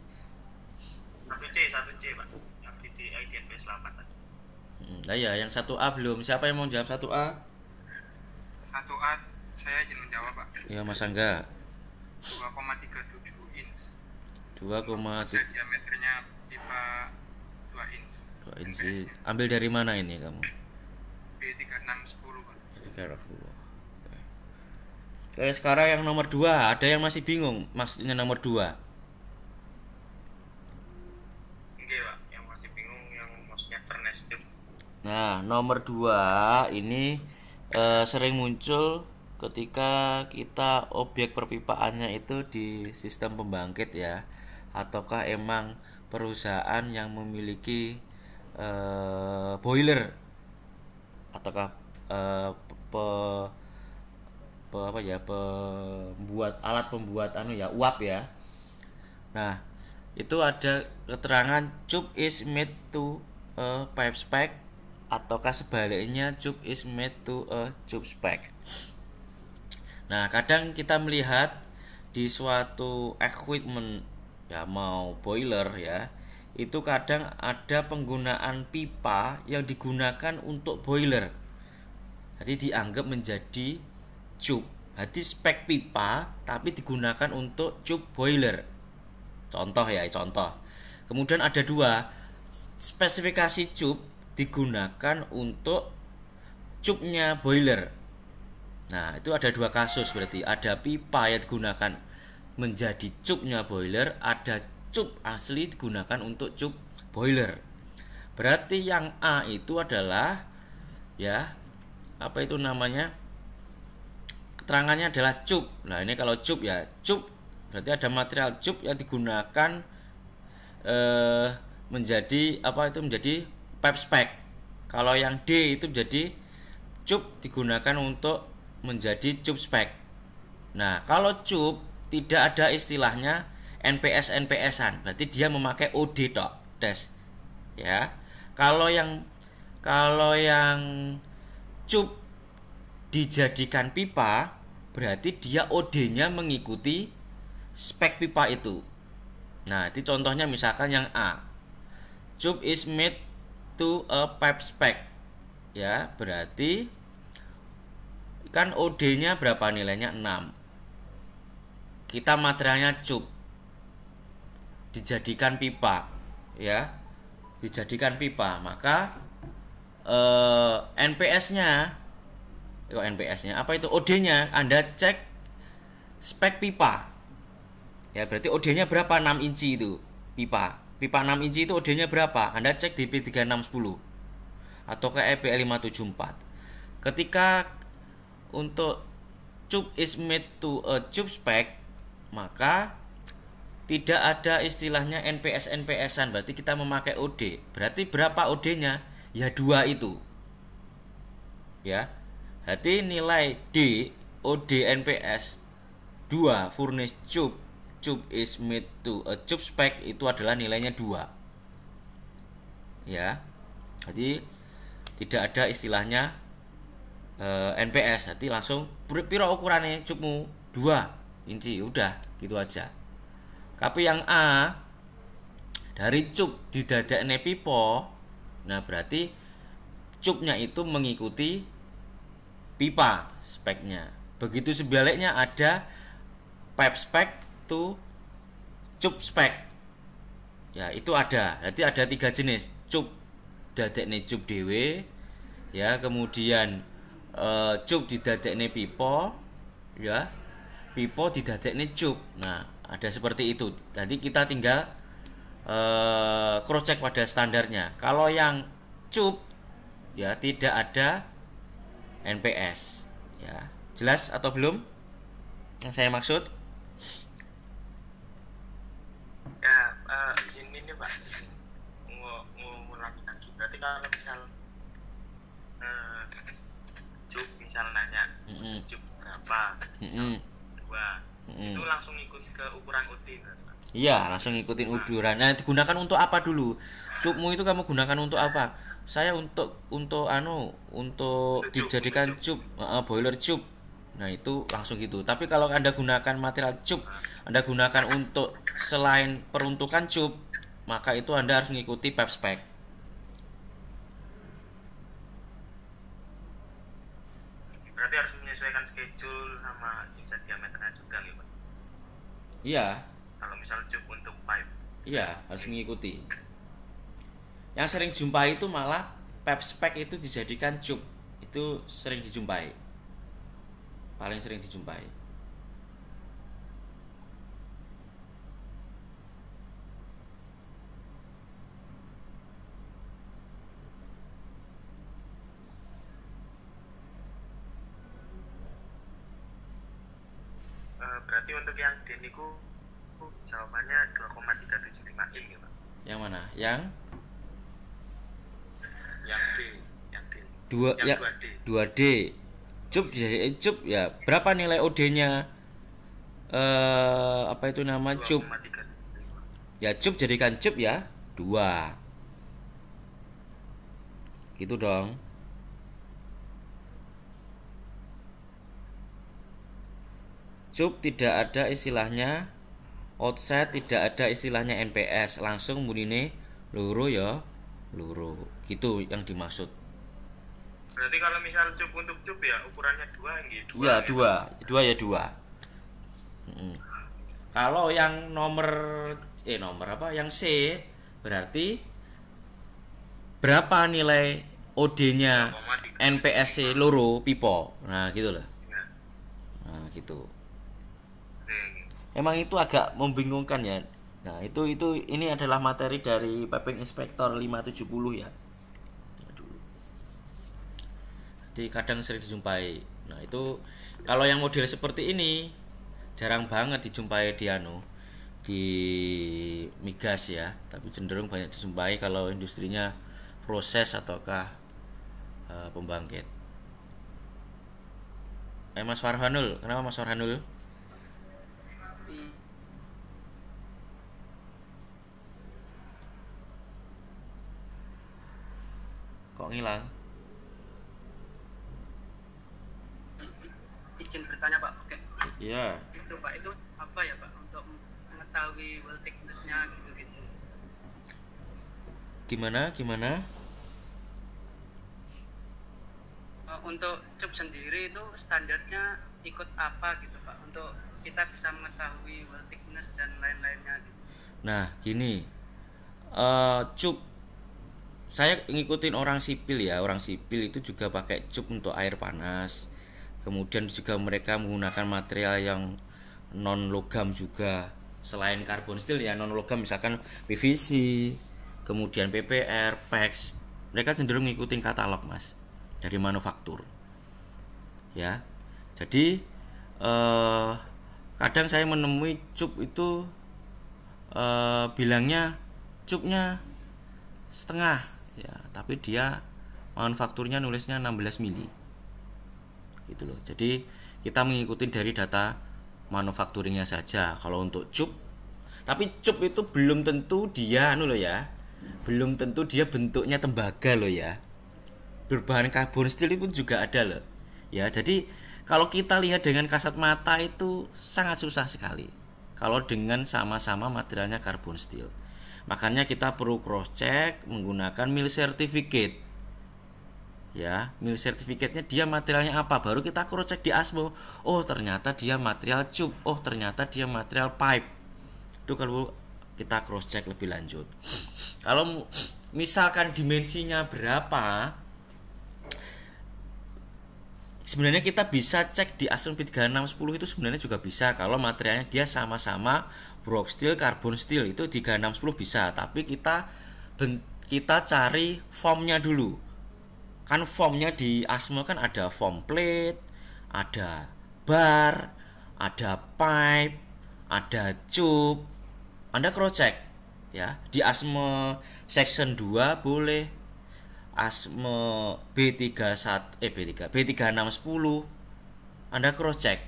satu C satu C pak yang di 8 tadi Hmm, Nah ya, yang 1A belum. Siapa yang mau jawab 1A? Satu A saya izin menjawab Pak. Ya Mas Angga. 2,37 inch. 2,3 Saya diameternya pipa 2 inch. inci. Ambil dari mana ini kamu? B3610 Pak. Tiga puluh. Oke, sekarang yang nomor 2 Ada yang masih bingung Maksudnya nomor 2 Oke pak yang masih bingung yang maksudnya furnace tube Nah nomor 2 Ini eh, sering muncul Ketika kita objek perpipaannya itu di sistem pembangkit ya Ataukah emang perusahaan yang memiliki eh, boiler Ataukah eh, pe- pe- apa ya pembuat alat pembuat anu ya uap ya. Nah itu ada keterangan tube is made to a pipe spec ataukah sebaliknya tube is made to a tube spec. Nah kadang kita melihat di suatu equipment ya mau boiler ya itu kadang ada penggunaan pipa yang digunakan untuk boiler jadi dianggap menjadi tube. Jadi spek pipa tapi digunakan untuk tube boiler. Contoh ya, contoh. Kemudian ada dua spesifikasi tube digunakan untuk tube-nya boiler. Nah, itu ada dua kasus berarti ada pipa yang digunakan menjadi tube-nya boiler, ada tube asli digunakan untuk tube boiler. Berarti yang A itu adalah ya apa itu namanya? Keterangannya adalah cup. Nah ini kalau cup ya cup. Berarti ada material cup yang digunakan eh, menjadi apa itu menjadi pipe spec kalau yang D itu menjadi cup digunakan untuk menjadi cup spec nah kalau cup tidak ada istilahnya NPS NPSan berarti dia memakai OD tok tes ya kalau yang kalau yang cup dijadikan pipa berarti dia OD-nya mengikuti spek pipa itu. Nah, itu contohnya misalkan yang A. Tube is made to a pipe spec. Ya, berarti kan OD-nya berapa nilainya? 6. Kita materialnya cup. Dijadikan pipa, ya. Dijadikan pipa, maka eh, NPS-nya kok NPS-nya apa itu? OD-nya Anda cek spek pipa. Ya berarti OD-nya berapa? 6 inci itu pipa. Pipa 6 inci itu OD-nya berapa? Anda cek di P3610 atau ke E EP574 ketika untuk tube is made to a tube spec maka tidak ada istilahnya NPS NPSan berarti kita memakai OD berarti berapa OD-nya ya dua itu. Ya. Berarti nilai D OD NPS 2 furnace tube. Tube is made to a tube spec itu adalah nilainya 2 ya. Jadi tidak ada istilahnya eh, NPS jadi langsung pir- piro ukurannya cupmu 2 inci udah gitu aja. Tapi yang A dari cup di dadakne pipo nah berarti cupnya itu mengikuti pipa speknya. Begitu sebaliknya ada pipe spec to cup spec ya itu ada. Jadi ada tiga jenis cup dadekne cup dewe ya kemudian eh, cup didadekne pipo ya pipo didadekne cup. Nah ada seperti itu. Jadi kita tinggal eh, cross check pada standarnya. Kalau yang cup ya tidak ada NPS ya. Jelas atau belum yang saya maksud? Ya eh, izin ini pak. Ngulangi lagi. Berarti kalau misal eh, cuk misal nanya Mm-mm. cuk berapa? Misal Mm-mm. dua Mm-mm. itu langsung ikut ke ukuran Pak? Iya, langsung ngikutin ukuran. Nah, digunakan untuk apa dulu? Cupmu itu kamu gunakan untuk apa? Saya untuk untuk anu, untuk cup, dijadikan cup, eh, boiler cup. Nah, itu langsung gitu. Tapi kalau Anda gunakan material cup, Anda gunakan untuk selain peruntukan cup, maka itu Anda harus mengikuti pipe spec. berarti harus menyesuaikan schedule sama inset diameternya juga gitu Pak? Iya, kalau misal cuk untuk pipe iya, harus mengikuti. Yang sering jumpai itu malah pipe spec itu dijadikan cup. Itu sering dijumpai. Paling sering dijumpai. Eh, berarti untuk yang Jawabannya 2,375 in gitu Pak. Yang mana? Yang yang D yang D dua Yang ya 2D. 2D. Cup dijadikan cup ya. Berapa nilai OD-nya? Eh apa itu nama cup? 2,375 Ya cup jadikan cup ya. Dua. Gitu dong. Cup tidak ada istilahnya outset tidak ada istilahnya NPS langsung bunine luru ya luru gitu yang dimaksud berarti kalau misal cuk untuk cuk ya ukurannya dua gitu dua Iya ya. dua, dua ya dua. Mm. Kalau yang nomor eh nomor apa? Yang C berarti berapa nilai OD-nya 2,375. NPSC loro pipo. Nah gitu loh. Ya. Nah gitu. Oke. Emang itu agak membingungkan ya. Nah itu itu ini adalah materi dari Piping Inspector 570 ya. Jadi kadang sering dijumpai. Nah itu kalau yang model seperti ini jarang banget dijumpai di anu di migas ya. Tapi cenderung banyak dijumpai kalau industrinya proses ataukah eh, pembangkit. Eh Mas Farhanul, kenapa Mas Farhanul? di Kok ngilang? izin bertanya pak oke Iya. itu pak itu apa ya pak untuk mengetahui well thicknessnya gitu gitu Gimana? Gimana? Eh, untuk cup sendiri itu standarnya ikut apa gitu pak untuk kita bisa mengetahui well thickness dan lain-lainnya gitu Nah, gini. Eh cup saya ngikutin orang sipil ya orang sipil itu juga pakai cup untuk air panas. Kemudian juga mereka menggunakan material yang non logam juga. Selain karbon steel ya non logam misalkan PVC kemudian PPR, PEX mereka cenderung ngikutin katalog mas dari manufaktur. Ya. Jadi eh, kadang saya menemui cup itu eh, bilangnya cupnya setengah ya tapi dia manufakturnya nulisnya 16 mili. Gitu loh. Jadi kita mengikuti dari data manufakturingnya saja. Kalau untuk cup tapi cup itu belum tentu dia anu loh ya belum tentu dia bentuknya tembaga loh ya. Berbahan karbon steel pun juga ada loh. Ya jadi kalau kita lihat dengan kasat mata itu sangat susah sekali. Kalau dengan sama-sama materialnya karbon steel makanya kita perlu cross check menggunakan mil certificate ya mil certificate-nya dia materialnya apa? Baru kita cross check di ASMO oh ternyata dia material tube oh ternyata dia material pipe. Itu kalau kita cross check lebih lanjut. Kalau misalkan dimensinya berapa sebenarnya kita bisa cek di Asun P3610 itu sebenarnya juga bisa. Kalau materialnya dia sama-sama Brock steel, carbon steel itu 3610 bisa tapi kita kita cari formnya dulu. Kan formnya di asmo kan ada form plate ada bar ada pipe ada tube. Anda cross check ya. Di asmo section 2 boleh asmo B31 eh B3 B3610 Anda cross check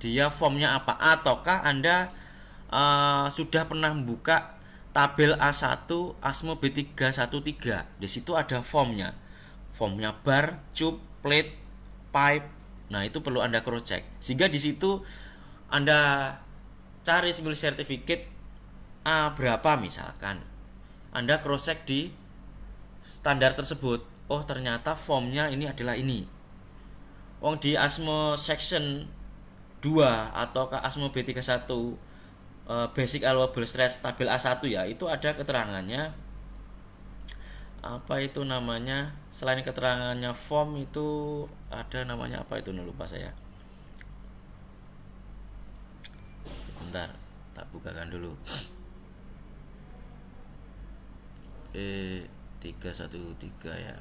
dia formnya apa ataukah Anda uh, sudah pernah membuka tabel A1 asmo B313 di situ ada formnya formnya bar, cup, plate, pipe. Nah, itu perlu Anda cross check. Sehingga di situ Anda cari single certificate A berapa misalkan. Anda cross check di standar tersebut. Oh, ternyata formnya ini adalah ini. Wong di ASMO section 2 atau ke ASMO B31 uh, basic allowable stress tabel A1 ya, itu ada keterangannya. Apa itu namanya? Selain keterangannya form itu ada namanya apa itu? Lupa saya. Bentar tak bukakan dulu. E 313 ya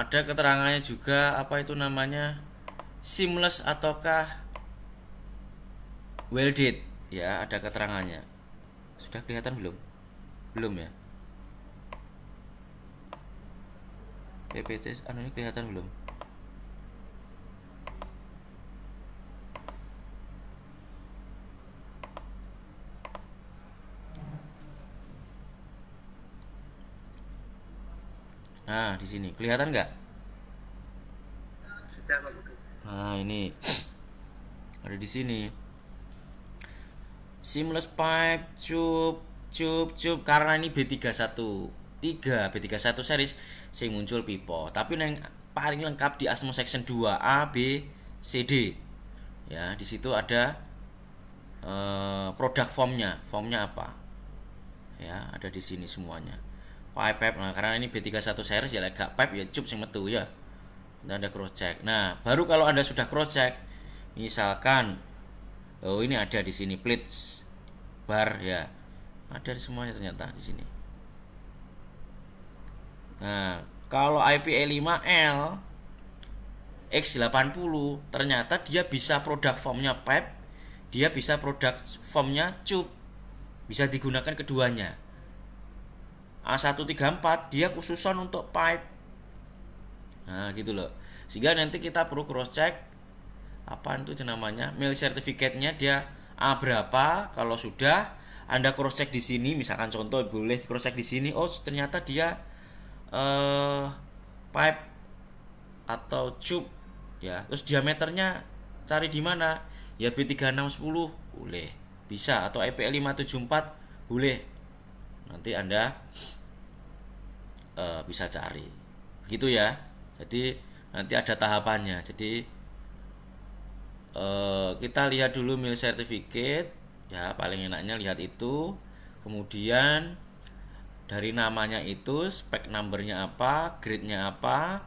ada keterangannya juga apa itu namanya? Seamless ataukah welded ya ada keterangannya. Sudah kelihatan belum? Belum ya? PPT anu ini kelihatan belum Nah, di sini kelihatan nggak? Nah, ini ada di sini. Seamless pipe, tube, tube, tube karena ini B31 3 B31 series sing muncul pipo. Tapi yang paling lengkap di Asmo section 2 A, B, C, D. Ya, di situ ada uh, produk formnya. Formnya apa? Ya, ada di sini semuanya pipe pipe nah karena ini B31 series ya agak pipe ya cup sing metu ya. Dan ada cross check. Nah baru kalau anda sudah cross check misalkan oh ini ada di sini plate bar ya. Ada di semuanya ternyata di sini. Nah kalau IPA5L X80 ternyata dia bisa produk formnya pipe dia bisa produk formnya cup. Bisa digunakan keduanya A134 dia khususan untuk pipe. Nah gitu loh. Sehingga nanti kita perlu cross check apa itu namanya mil sertifikatnya dia A berapa kalau sudah anda cross check di sini misalkan contoh boleh cross check di sini oh ternyata dia uh, pipe atau tube ya. Terus diameternya cari di mana? Ya B3610 boleh. Bisa. Atau EPL574 boleh nanti anda uh, bisa cari. Begitu ya. Jadi nanti ada tahapannya. Jadi uh, kita lihat dulu mil certificate. Ya paling enaknya lihat itu. Kemudian dari namanya itu spek numbernya apa grade-nya apa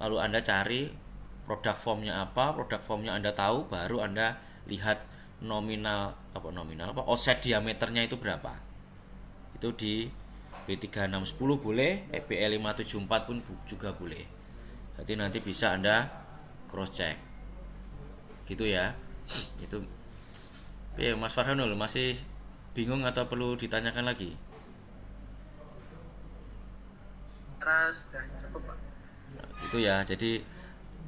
lalu anda cari produk formnya apa produk formnya anda tahu baru anda lihat nominal apa nominal apa offset diameternya itu berapa itu di B3610 boleh EPL 574 pun juga boleh. Jadi nanti bisa anda cross check gitu ya. Itu. Ya Mas Farhanul masih bingung atau perlu ditanyakan lagi? Cukup pak. Nah, itu ya. Jadi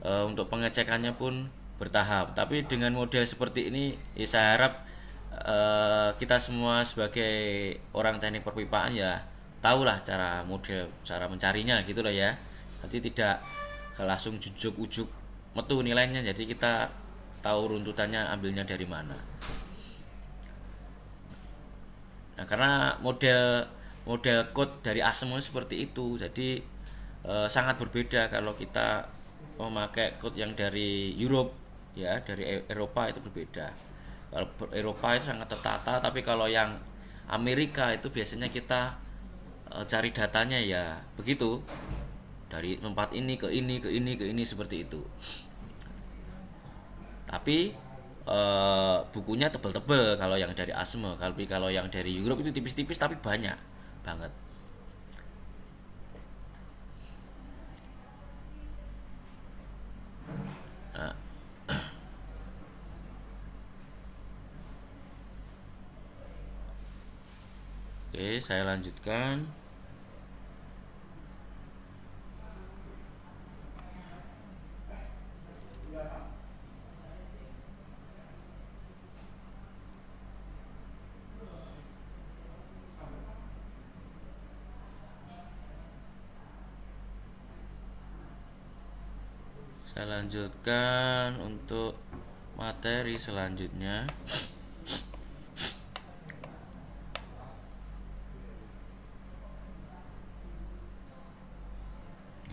e, untuk pengecekannya pun bertahap. Tapi dengan model seperti ini ya saya harap e, kita semua sebagai orang teknik perpipaan ya tahulah cara model cara mencarinya gitu loh ya. Nanti tidak langsung jujuk-ujuk metu nilainya. Jadi kita tahu runtutannya ambilnya dari mana. Nah karena model model code dari ASMO seperti itu. Jadi e, sangat berbeda kalau kita memakai code yang dari Europe ya dari e, Eropa itu berbeda Eropa itu sangat tertata tapi kalau yang Amerika itu biasanya kita e, cari datanya ya begitu. Dari tempat ini ke ini ke ini ke ini seperti itu. Tapi uh, bukunya tebel-tebel kalau yang dari Asme tapi kalau yang dari Europe itu tipis-tipis tapi banyak banget Oke, saya lanjutkan. saya lanjutkan untuk materi selanjutnya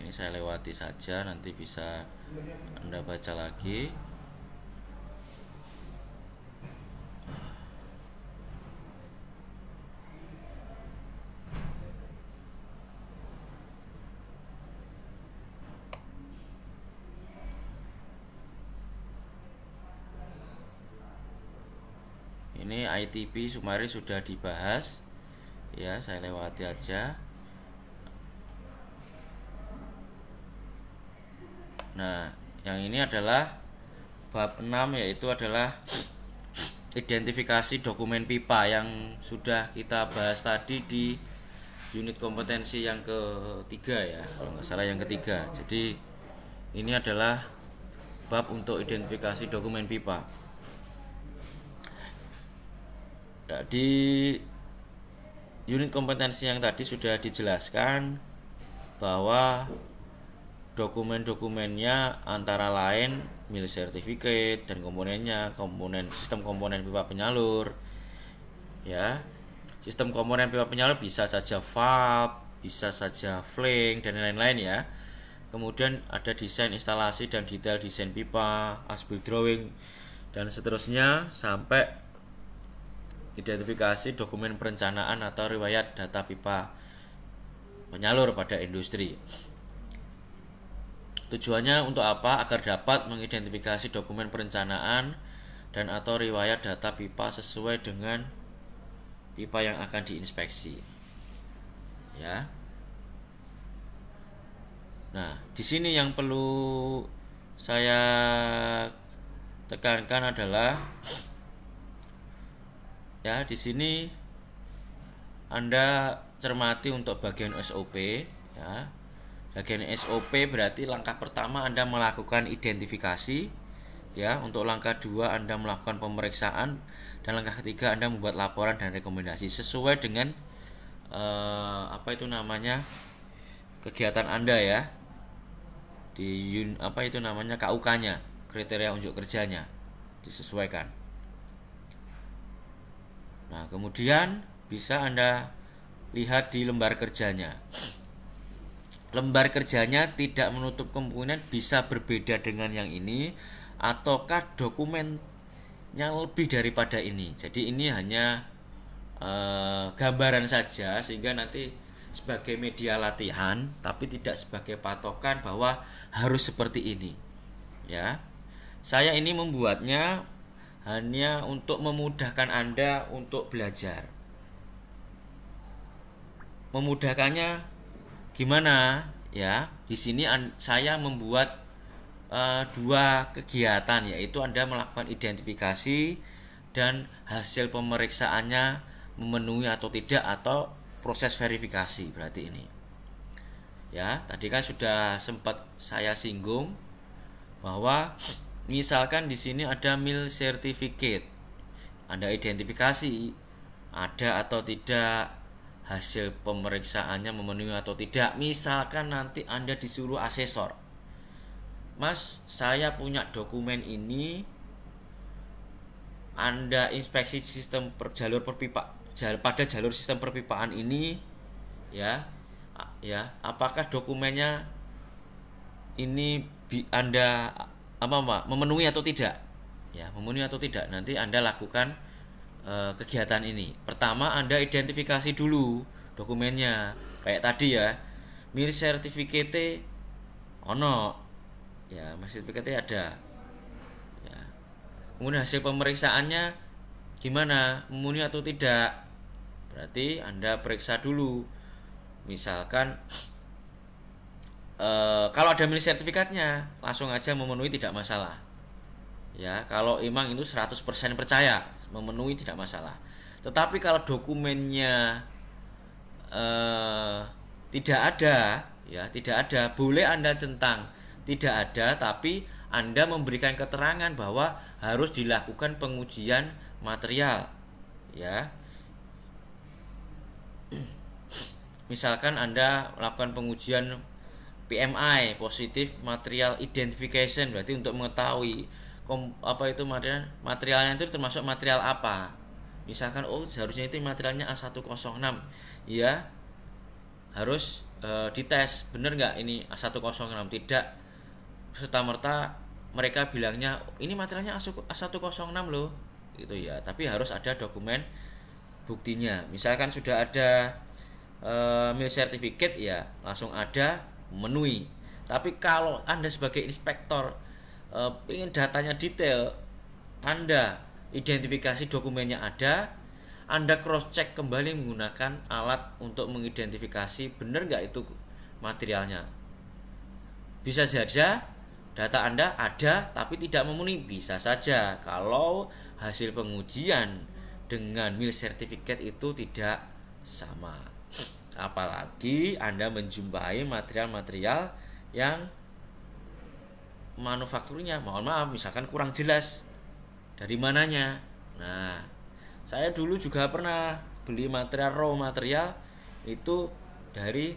ini saya lewati saja nanti bisa anda baca lagi. ITP Sumari sudah dibahas. Ya saya lewati aja nah yang ini adalah bab 6 yaitu adalah identifikasi dokumen pipa yang sudah kita bahas tadi di unit kompetensi yang ketiga ya kalau nggak salah yang ketiga. Jadi ini adalah bab untuk identifikasi dokumen pipa. Nah, di unit kompetensi yang tadi sudah dijelaskan bahwa dokumen-dokumennya antara lain mil certificate dan komponennya komponen sistem komponen pipa penyalur ya sistem komponen pipa penyalur bisa saja valve bisa saja flank dan lain-lain ya kemudian ada desain instalasi dan detail desain pipa aspect drawing dan seterusnya sampai identifikasi dokumen perencanaan atau riwayat data pipa penyalur pada industri. Tujuannya untuk apa? Agar dapat mengidentifikasi dokumen perencanaan dan atau riwayat data pipa sesuai dengan pipa yang akan diinspeksi. Ya. Nah, di sini yang perlu saya tekankan adalah ya di sini anda cermati untuk bagian SOP ya bagian SOP berarti langkah pertama Anda melakukan identifikasi ya. Untuk langkah dua Anda melakukan pemeriksaan. Dan langkah ketiga Anda membuat laporan dan rekomendasi. Sesuai dengan eh, apa itu namanya kegiatan Anda ya. Di apa itu namanya KUK-nya kriteria unjuk kerjanya. Disesuaikan. Nah, kemudian bisa Anda lihat di lembar kerjanya. Lembar kerjanya tidak menutup kemungkinan bisa berbeda dengan yang ini ataukah dokumen yang lebih daripada ini. Jadi ini hanya uh, gambaran saja sehingga nanti sebagai media latihan tapi tidak sebagai patokan bahwa harus seperti ini. Ya. Saya ini membuatnya hanya untuk memudahkan Anda untuk belajar. Memudahkannya gimana? Ya, di sini saya membuat uh, dua kegiatan yaitu Anda melakukan identifikasi dan hasil pemeriksaannya memenuhi atau tidak atau proses verifikasi berarti ini. Ya, tadi kan sudah sempat saya singgung bahwa misalkan di sini ada mil certificate anda identifikasi ada atau tidak hasil pemeriksaannya memenuhi atau tidak. Misalkan nanti anda disuruh asesor. Mas saya punya dokumen ini. Anda inspeksi sistem per, jalur perpipa jal, pada jalur sistem perpipaan ini ya ya apakah dokumennya ini bi, anda apa mbak memenuhi atau tidak? Ya memenuhi atau tidak. Nanti anda lakukan e, kegiatan ini. Pertama anda identifikasi dulu dokumennya. Kayak tadi ya mir sertifikate ono. Ya sertifikate ada. Ya. Kemudian hasil pemeriksaannya gimana? Memenuhi atau tidak? Berarti anda periksa dulu. Misalkan e, kalau ada milik sertifikatnya langsung aja memenuhi tidak masalah. Ya kalau emang itu 100% percaya memenuhi tidak masalah. Tetapi kalau dokumennya e, tidak ada ya tidak ada boleh anda centang tidak ada tapi anda memberikan keterangan bahwa harus dilakukan pengujian material ya. Misalkan anda melakukan pengujian PMI positif material identification berarti untuk mengetahui kom, apa itu material materialnya itu termasuk material apa? Misalkan oh seharusnya itu materialnya A106 ya harus e, dites. Bener nggak ini A106 tidak. Serta merta mereka bilangnya ini materialnya A106 loh. Gitu ya. Tapi harus ada dokumen buktinya. Misalkan sudah ada e, mil sertifikat ya langsung ada memenuhi. Tapi kalau Anda sebagai inspektor e, ingin datanya detail, Anda identifikasi dokumennya ada, Anda cross check kembali menggunakan alat untuk mengidentifikasi benar nggak itu materialnya. Bisa saja data Anda ada tapi tidak memenuhi, bisa saja kalau hasil pengujian dengan mil sertifikat itu tidak sama. Apalagi Anda menjumpai material-material yang manufakturnya? Mohon maaf misalkan kurang jelas. Dari mananya? Nah saya dulu juga pernah beli material raw material itu dari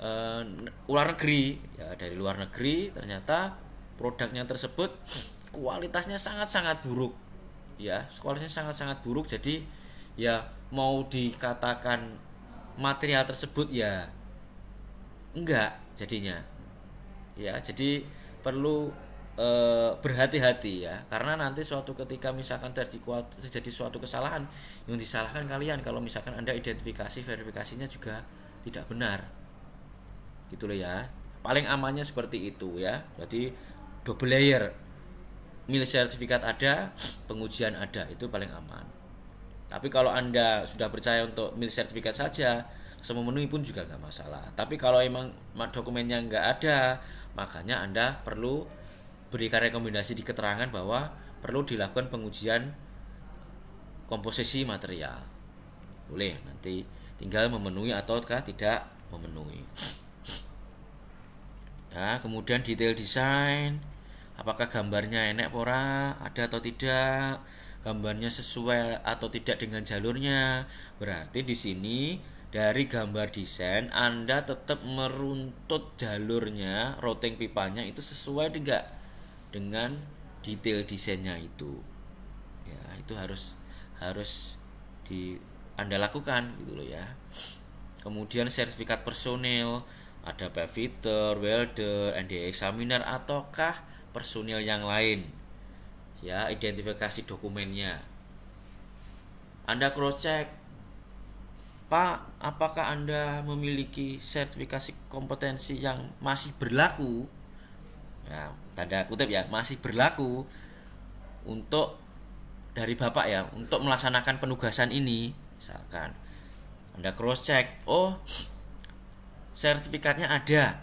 uh, luar negeri. Ya dari luar negeri ternyata produknya tersebut kualitasnya sangat-sangat buruk. Ya kualitasnya sangat-sangat buruk jadi ya mau dikatakan material tersebut ya enggak jadinya. Ya jadi perlu e, berhati-hati ya. Karena nanti suatu ketika misalkan terjadi suatu kesalahan yang disalahkan kalian. Kalau misalkan anda identifikasi verifikasinya juga tidak benar. Gitu loh ya. Paling amannya seperti itu ya. Jadi double layer. Milik sertifikat ada pengujian ada. Itu paling aman. Tapi kalau Anda sudah percaya untuk milik sertifikat saja, semua memenuhi pun juga nggak masalah. Tapi kalau emang dokumennya nggak ada, makanya Anda perlu berikan rekomendasi di keterangan bahwa perlu dilakukan pengujian komposisi material. Boleh nanti tinggal memenuhi ataukah tidak memenuhi. Ya, kemudian detail desain, apakah gambarnya enak pora, ada atau tidak gambarnya sesuai atau tidak dengan jalurnya. Berarti di sini dari gambar desain Anda tetap meruntut jalurnya, routing pipanya itu sesuai tidak dengan detail desainnya itu. Ya, itu harus harus di Anda lakukan gitu loh ya. kemudian sertifikat personil ada fitter, welder, ND examiner ataukah personil yang lain ya identifikasi dokumennya Anda cross check Pak apakah Anda memiliki sertifikasi kompetensi yang masih berlaku? Ya tanda kutip ya masih berlaku untuk dari Bapak ya untuk melaksanakan penugasan ini. Misalkan Anda cross check oh sertifikatnya ada.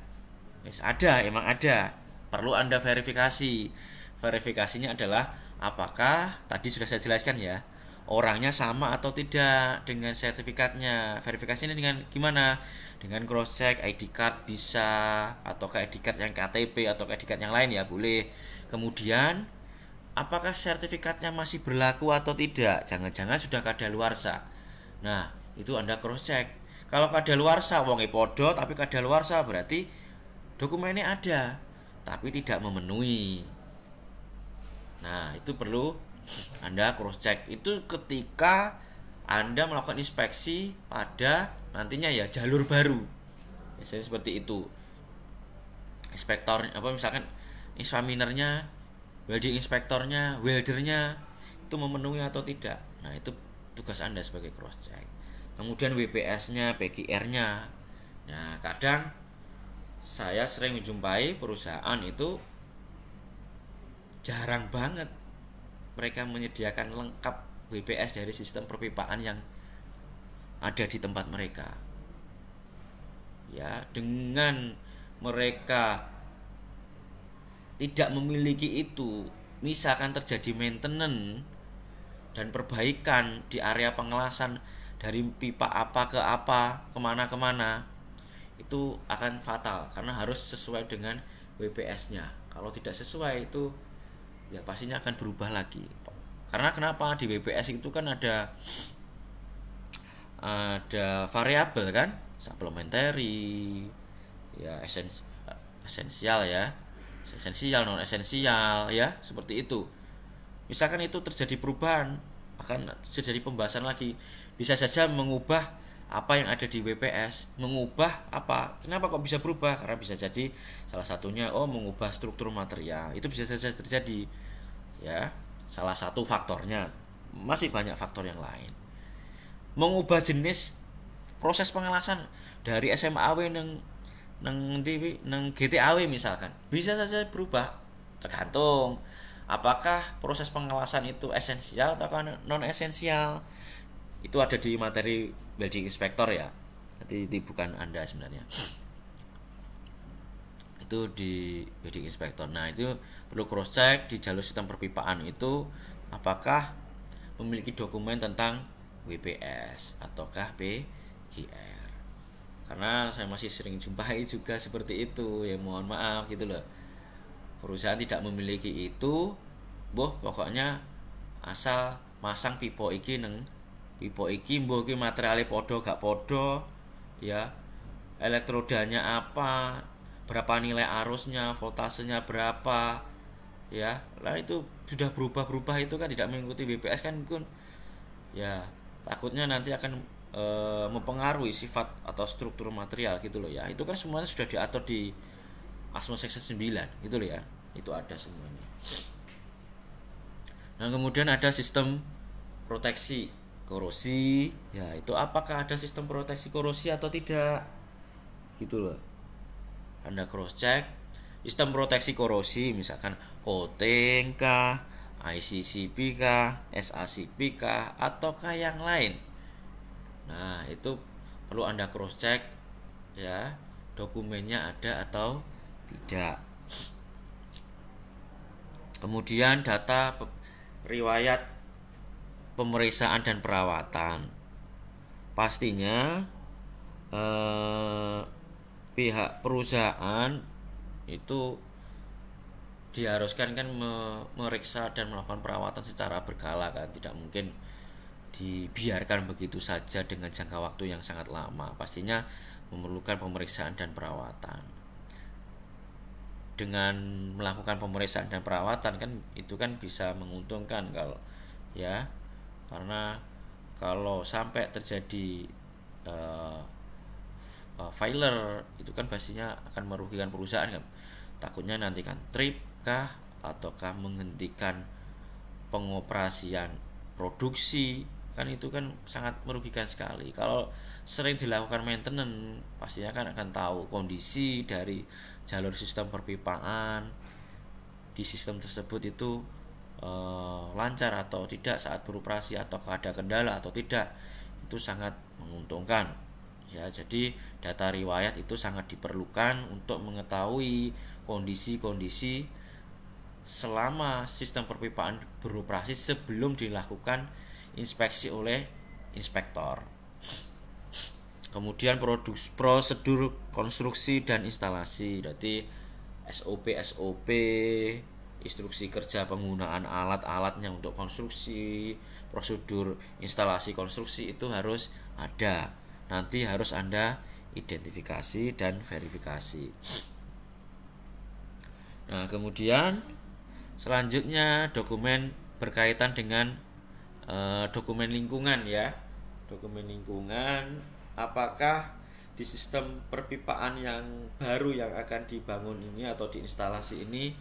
Yes, ada emang ada. Perlu anda verifikasi. Verifikasinya adalah apakah tadi sudah saya jelaskan ya orangnya sama atau tidak dengan sertifikatnya. Verifikasinya dengan gimana? Dengan cross check ID card bisa atau ke ID card yang KTP atau ke ID card yang lain ya boleh. Kemudian apakah sertifikatnya masih berlaku atau tidak? Jangan-jangan sudah kadaluarsa. Nah itu anda cross check. Kalau kadaluarsa wonge podo tapi kadaluarsa berarti dokumennya ada tapi tidak memenuhi. Nah, itu perlu Anda cross check. Itu ketika Anda melakukan inspeksi pada nantinya ya jalur baru. Biasanya seperti itu. Inspektor apa misalkan examinernya, welding inspektornya, weldernya itu memenuhi atau tidak. Nah, itu tugas Anda sebagai cross check kemudian WPS-nya, PGR-nya. Nah, kadang saya sering menjumpai perusahaan itu jarang banget mereka menyediakan lengkap WPS dari sistem perpipaan yang ada di tempat mereka. Ya, dengan mereka tidak memiliki itu, misalkan terjadi maintenance dan perbaikan di area pengelasan dari pipa apa ke apa ke mana-kemana itu akan fatal karena harus sesuai dengan WPS-nya kalau tidak sesuai itu ya pastinya akan berubah lagi. Karena kenapa? Di WPS itu kan ada ada variabel kan? Supplementary ya esens esensial ya. Esensial non esensial ya seperti itu. Misalkan itu terjadi perubahan akan terjadi pembahasan lagi. Bisa saja mengubah apa yang ada di WPS mengubah apa? Kenapa kok bisa berubah? Karena bisa jadi salah satunya oh mengubah struktur material. Itu bisa saja terjadi ya. Salah satu faktornya. Masih banyak faktor yang lain. Mengubah jenis proses pengelasan dari SMAW neng neng TV neng GTAW misalkan. Bisa saja berubah. Tergantung. Apakah proses pengelasan itu esensial atau non esensial itu ada di materi building inspector ya. Itu bukan anda sebenarnya itu di building inspector. Nah itu perlu cross check di jalur sistem perpipaan itu apakah memiliki dokumen tentang WPS ataukah PGR karena saya masih sering jumpai juga seperti itu ya mohon maaf gitu loh. Perusahaan tidak memiliki itu boh pokoknya asal masang pipo iki neng pipo iki mbok iki materiale podo gak podo ya elektrodanya apa berapa nilai arusnya voltasenya berapa ya. Lah itu sudah berubah-berubah itu kan tidak mengikuti BPS kan pun ya takutnya nanti akan e, mempengaruhi sifat atau struktur material gitu loh ya. Itu kan semuanya sudah diatur di ASMO seksi 9 gitu loh ya. Itu ada semuanya. Nah kemudian ada sistem proteksi korosi. Ya itu apakah ada sistem proteksi korosi atau tidak? Gitu loh anda cross check. Sistem proteksi korosi misalkan coating kah ICCP kah SACP kah ataukah yang lain? Nah itu perlu anda cross check ya. Dokumennya ada atau tidak. Kemudian data riwayat pemeriksaan dan perawatan. Pastinya eh, pihak perusahaan itu diharuskan kan memeriksa dan melakukan perawatan secara berkala kan. Tidak mungkin dibiarkan begitu saja dengan jangka waktu yang sangat lama. Pastinya memerlukan pemeriksaan dan perawatan. Dengan melakukan pemeriksaan dan perawatan kan itu kan bisa menguntungkan kalau ya. Karena kalau sampai terjadi uh, uh, filer itu kan pastinya akan merugikan perusahaan kan? Takutnya nanti kan trip kah ataukah menghentikan pengoperasian produksi kan itu kan sangat merugikan sekali. Kalau sering dilakukan maintenance pastinya kan akan tahu kondisi dari jalur sistem perpipaan di sistem tersebut itu e, lancar atau tidak saat beroperasi atau ada kendala atau tidak itu sangat menguntungkan ya jadi data riwayat itu sangat diperlukan untuk mengetahui kondisi-kondisi selama sistem perpipaan beroperasi sebelum dilakukan inspeksi oleh inspektor. Kemudian produk, prosedur konstruksi dan instalasi, berarti SOP SOP, instruksi kerja penggunaan alat-alatnya untuk konstruksi, prosedur instalasi konstruksi itu harus ada. Nanti harus Anda identifikasi dan verifikasi. Nah, kemudian selanjutnya dokumen berkaitan dengan Eh, dokumen lingkungan ya. Dokumen lingkungan apakah di sistem perpipaan yang baru yang akan dibangun ini atau diinstalasi ini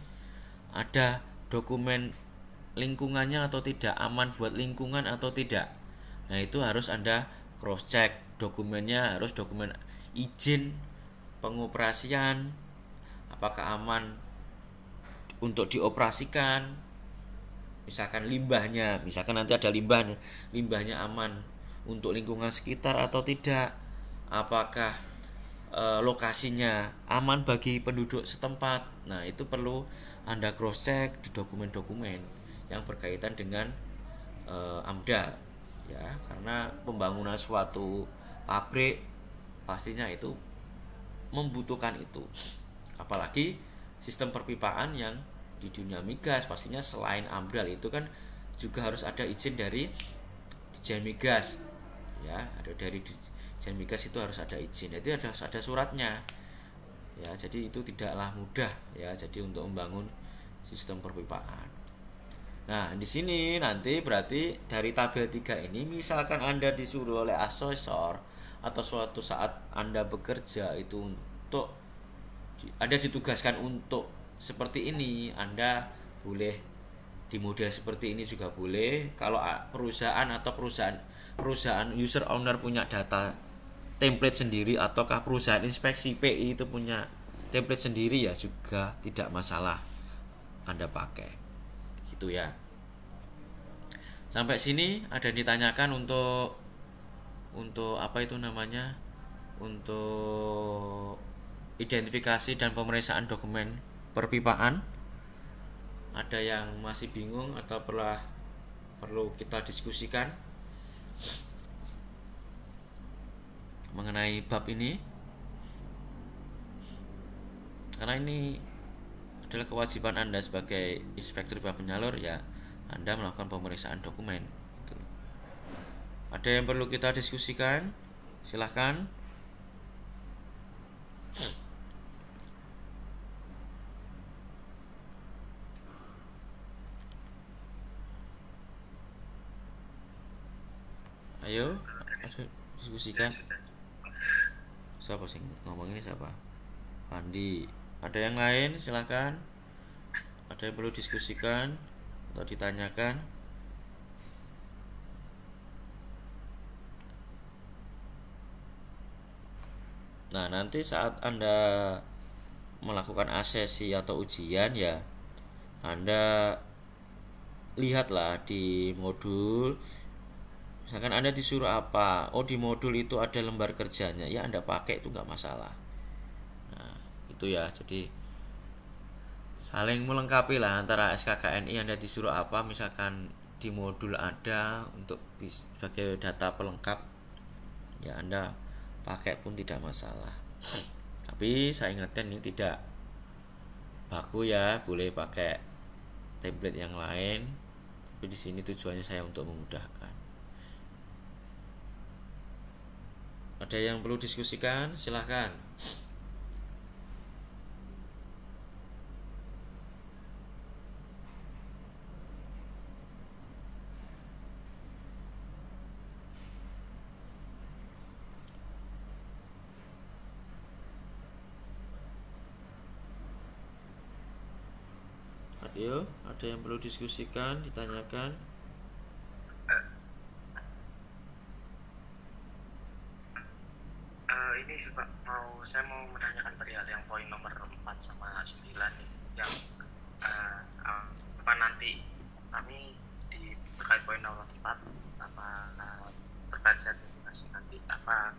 ada dokumen lingkungannya atau tidak? Aman buat lingkungan atau tidak? Nah itu harus anda cross check dokumennya harus dokumen izin pengoperasian apakah aman untuk dioperasikan. Misalkan limbahnya misalkan nanti ada limbah limbahnya aman untuk lingkungan sekitar atau tidak. Apakah e, lokasinya aman bagi penduduk setempat. Nah itu perlu anda cross check di dokumen-dokumen yang berkaitan dengan e, AMDAL ya. Karena pembangunan suatu pabrik pastinya itu membutuhkan itu. Apalagi sistem perpipaan yang di dunia migas pastinya selain AMDAL itu kan juga harus ada izin dari Dijen Migas. Ya ada dari Dijen Migas itu harus ada izin. Itu ada ada suratnya. Ya jadi itu tidaklah mudah ya jadi untuk membangun sistem perpipaan. Nah di sini nanti berarti dari tabel 3 ini misalkan anda disuruh oleh asesor atau suatu saat anda bekerja itu untuk anda ditugaskan untuk seperti ini Anda boleh di model seperti ini juga boleh. Kalau perusahaan atau perusahaan perusahaan user owner punya data template sendiri ataukah perusahaan inspeksi PI itu punya template sendiri ya juga tidak masalah Anda pakai. Gitu ya. Sampai sini ada yang ditanyakan untuk untuk apa itu namanya untuk identifikasi dan pemeriksaan dokumen perpipaan ada yang masih bingung atau perlu perlu kita diskusikan mengenai bab ini karena ini adalah kewajiban Anda sebagai inspektur pipa penyalur ya Anda melakukan pemeriksaan dokumen. Ada yang perlu kita diskusikan? Silahkan. Ayo ada diskusikan. Siapa sih ngomong ini? Siapa? Andi ada yang lain? Silahkan. Ada yang perlu diskusikan atau ditanyakan Nah, nanti saat Anda melakukan asesi atau ujian ya Anda lihatlah di modul misalkan anda disuruh apa oh di modul itu ada lembar kerjanya ya anda pakai itu nggak masalah. Nah itu ya jadi saling melengkapi lah antara SKKNI anda disuruh apa misalkan di modul ada untuk sebagai data pelengkap ya anda pakai pun tidak masalah tapi saya ingatkan ini tidak baku ya boleh pakai template yang lain tapi di sini tujuannya saya untuk memudahkan Ada yang perlu diskusikan? Silahkan. Yo, ada yang perlu diskusikan, ditanyakan? Eh, ini Pak, mau saya mau menanyakan perihal yang poin nomor 4 sama 9 nih, yang eh, apa nanti kami di terkait poin nomor 4 apa eh, terkait sertifikasi nanti apa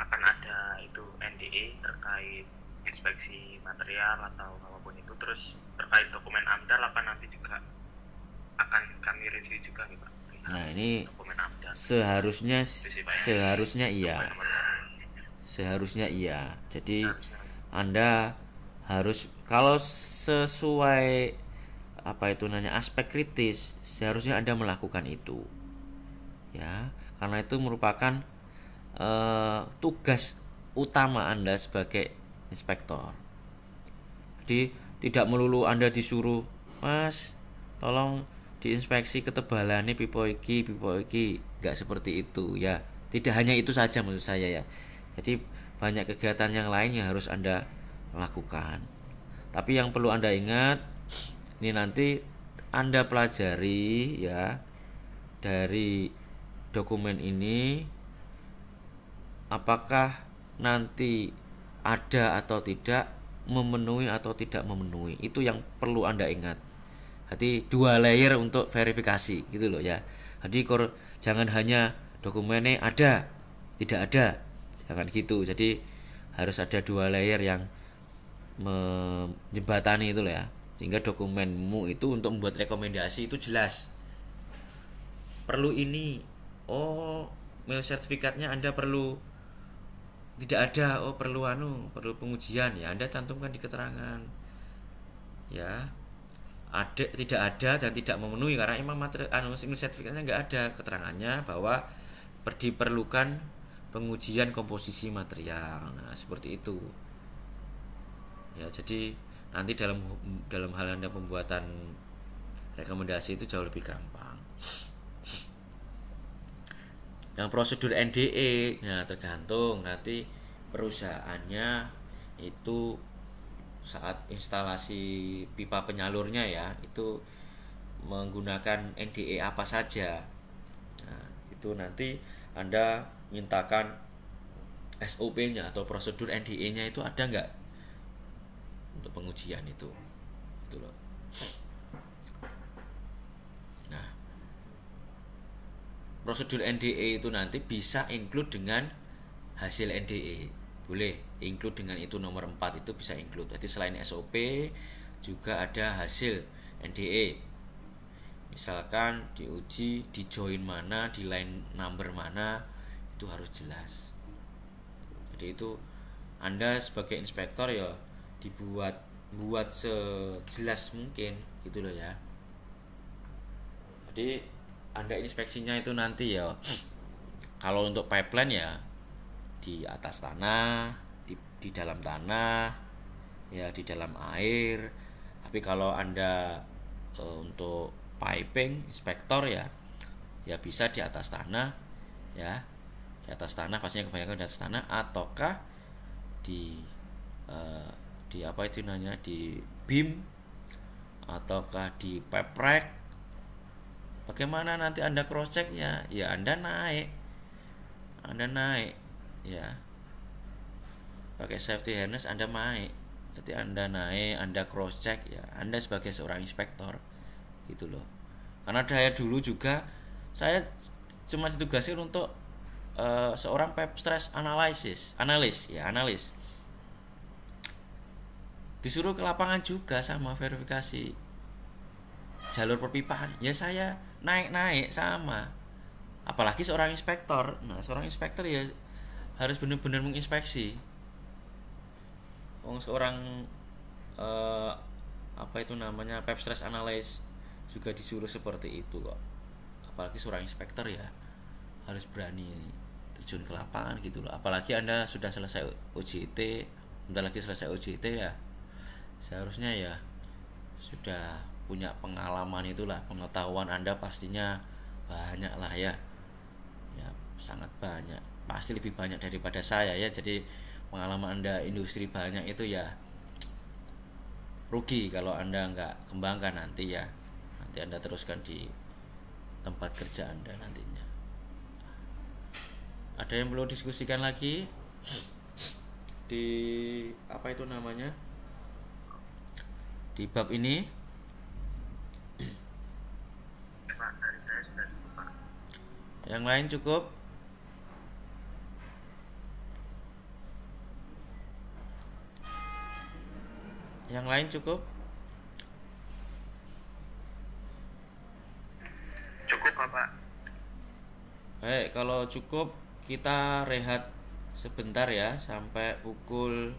akan ada itu NDE terkait inspeksi material atau apa pun itu terus terkait dokumen AMDAL apa nanti juga akan kami review juga nih Pak Nah, ini seharusnya ya. seharusnya iya. Seharusnya iya. Jadi Seharusnya. Anda harus kalau sesuai apa itu nanya aspek kritis, seharusnya Anda melakukan itu. Ya, karena itu merupakan eh, tugas utama Anda sebagai inspektor. Jadi tidak melulu Anda disuruh, "Mas, tolong diinspeksi ketebalannya pipo iki, pipo iki." Enggak seperti itu ya. Tidak hanya itu saja menurut saya ya. Jadi banyak kegiatan yang lain yang harus Anda lakukan. Tapi yang perlu Anda ingat ini nanti Anda pelajari ya dari dokumen ini apakah nanti ada atau tidak memenuhi atau tidak memenuhi. Itu yang perlu anda ingat. Jadi dua layer untuk verifikasi gitu loh ya. Jadi kor- jangan hanya dokumennya ada tidak ada. Jangan gitu. Jadi harus ada dua layer yang menjembatani itu loh ya. Sehingga dokumenmu itu untuk membuat rekomendasi itu jelas. Perlu ini. Oh mail sertifikatnya anda perlu tidak ada oh perlu anu perlu pengujian. Ya anda cantumkan di keterangan. Ya ada tidak ada dan tidak memenuhi karena emang materi anu sertifikatnya nggak ada. Keterangannya bahwa per- diperlukan pengujian komposisi material. Nah seperti itu. Ya jadi nanti dalam dalam hal anda pembuatan rekomendasi itu jauh lebih gampang yang prosedur NDE ya tergantung nanti perusahaannya itu saat instalasi pipa penyalurnya ya itu menggunakan NDE apa saja. Nah, itu nanti anda mintakan SOP-nya atau prosedur NDE-nya itu ada nggak untuk pengujian itu loh nah prosedur NDE itu nanti bisa include dengan hasil NDE boleh include dengan itu nomor 4 itu bisa include. Jadi selain SOP juga ada hasil NDE misalkan diuji di join mana di line number mana itu harus jelas. Jadi itu anda sebagai inspektor ya dibuat buat sejelas mungkin gitu loh ya. Jadi anda inspeksinya itu nanti ya. Kalau untuk pipeline ya di atas tanah di, di dalam tanah ya di dalam air. Tapi kalau anda e, untuk piping inspektor ya ya bisa di atas tanah ya. Di atas tanah pastinya kebanyakan di atas tanah ataukah di e, di apa itu namanya di beam ataukah di pipe rack bagaimana nanti anda cross checknya ya anda naik. Anda naik ya. Pakai safety harness anda naik. Jadi anda naik anda cross check ya. Anda sebagai seorang inspektor gitu loh. Karena daya dulu juga saya cuma ditugaskan untuk uh, seorang pipe stress analysis analis ya analis. Disuruh ke lapangan juga sama verifikasi jalur perpipaan ya saya naik-naik sama. Apalagi seorang inspektor. Nah seorang inspektor ya harus benar-benar menginspeksi. Wong seorang eh, apa itu namanya pipe stress analysis juga disuruh seperti itu kok. Apalagi seorang inspektor ya harus berani terjun ke lapangan gitu loh. Apalagi anda sudah selesai OJT bentar lagi selesai OJT ya. Seharusnya ya sudah punya pengalaman itulah pengetahuan anda pastinya banyak lah ya. Ya sangat banyak. Pasti lebih banyak daripada saya ya. Jadi pengalaman anda industri banyak itu ya rugi kalau anda nggak kembangkan nanti ya. Nanti anda teruskan di tempat kerja anda nantinya. Ada yang perlu diskusikan lagi? Di apa itu namanya? Di bab ini Ya, Pak, dari saya sudah cukup, Pak. Yang lain cukup yang lain cukup Cukup, Bapak. Baik, kalau cukup kita rehat sebentar ya sampai pukul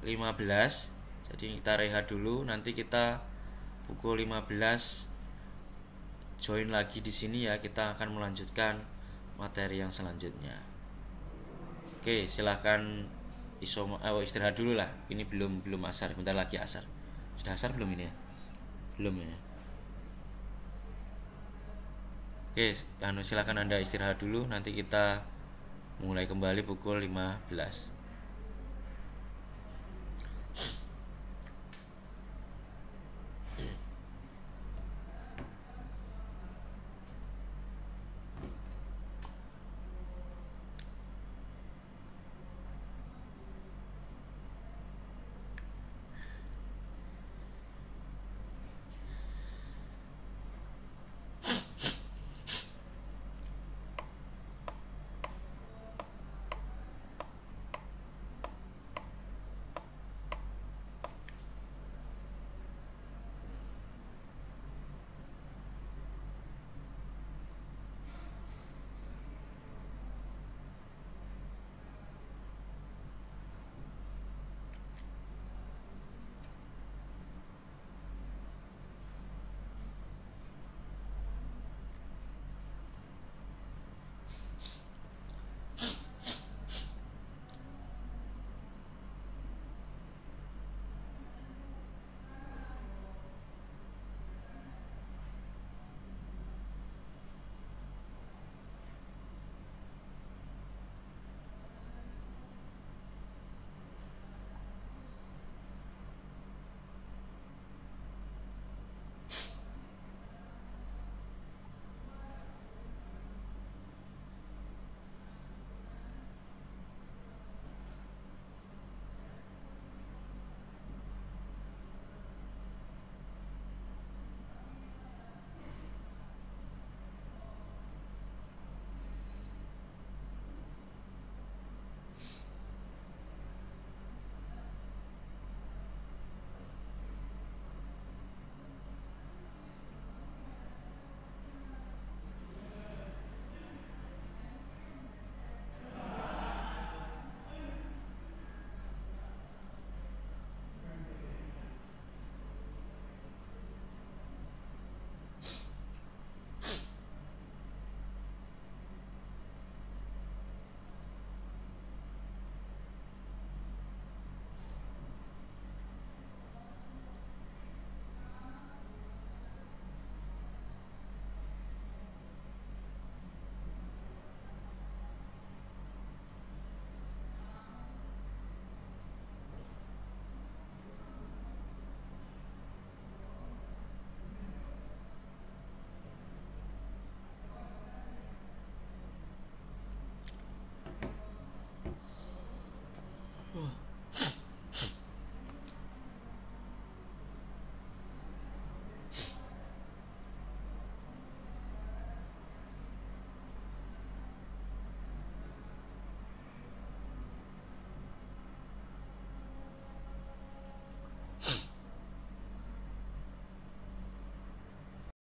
15. Jadi kita rehat dulu, nanti kita pukul 15 join lagi di sini ya. Kita akan melanjutkan materi yang selanjutnya. Oke, silahkan iso eh, istirahat dulu lah. Ini belum belum asar, bentar lagi asar. Sudah asar belum ini ya? Belum ya. Oke, anu silakan Anda istirahat dulu. Nanti kita mulai kembali pukul 15.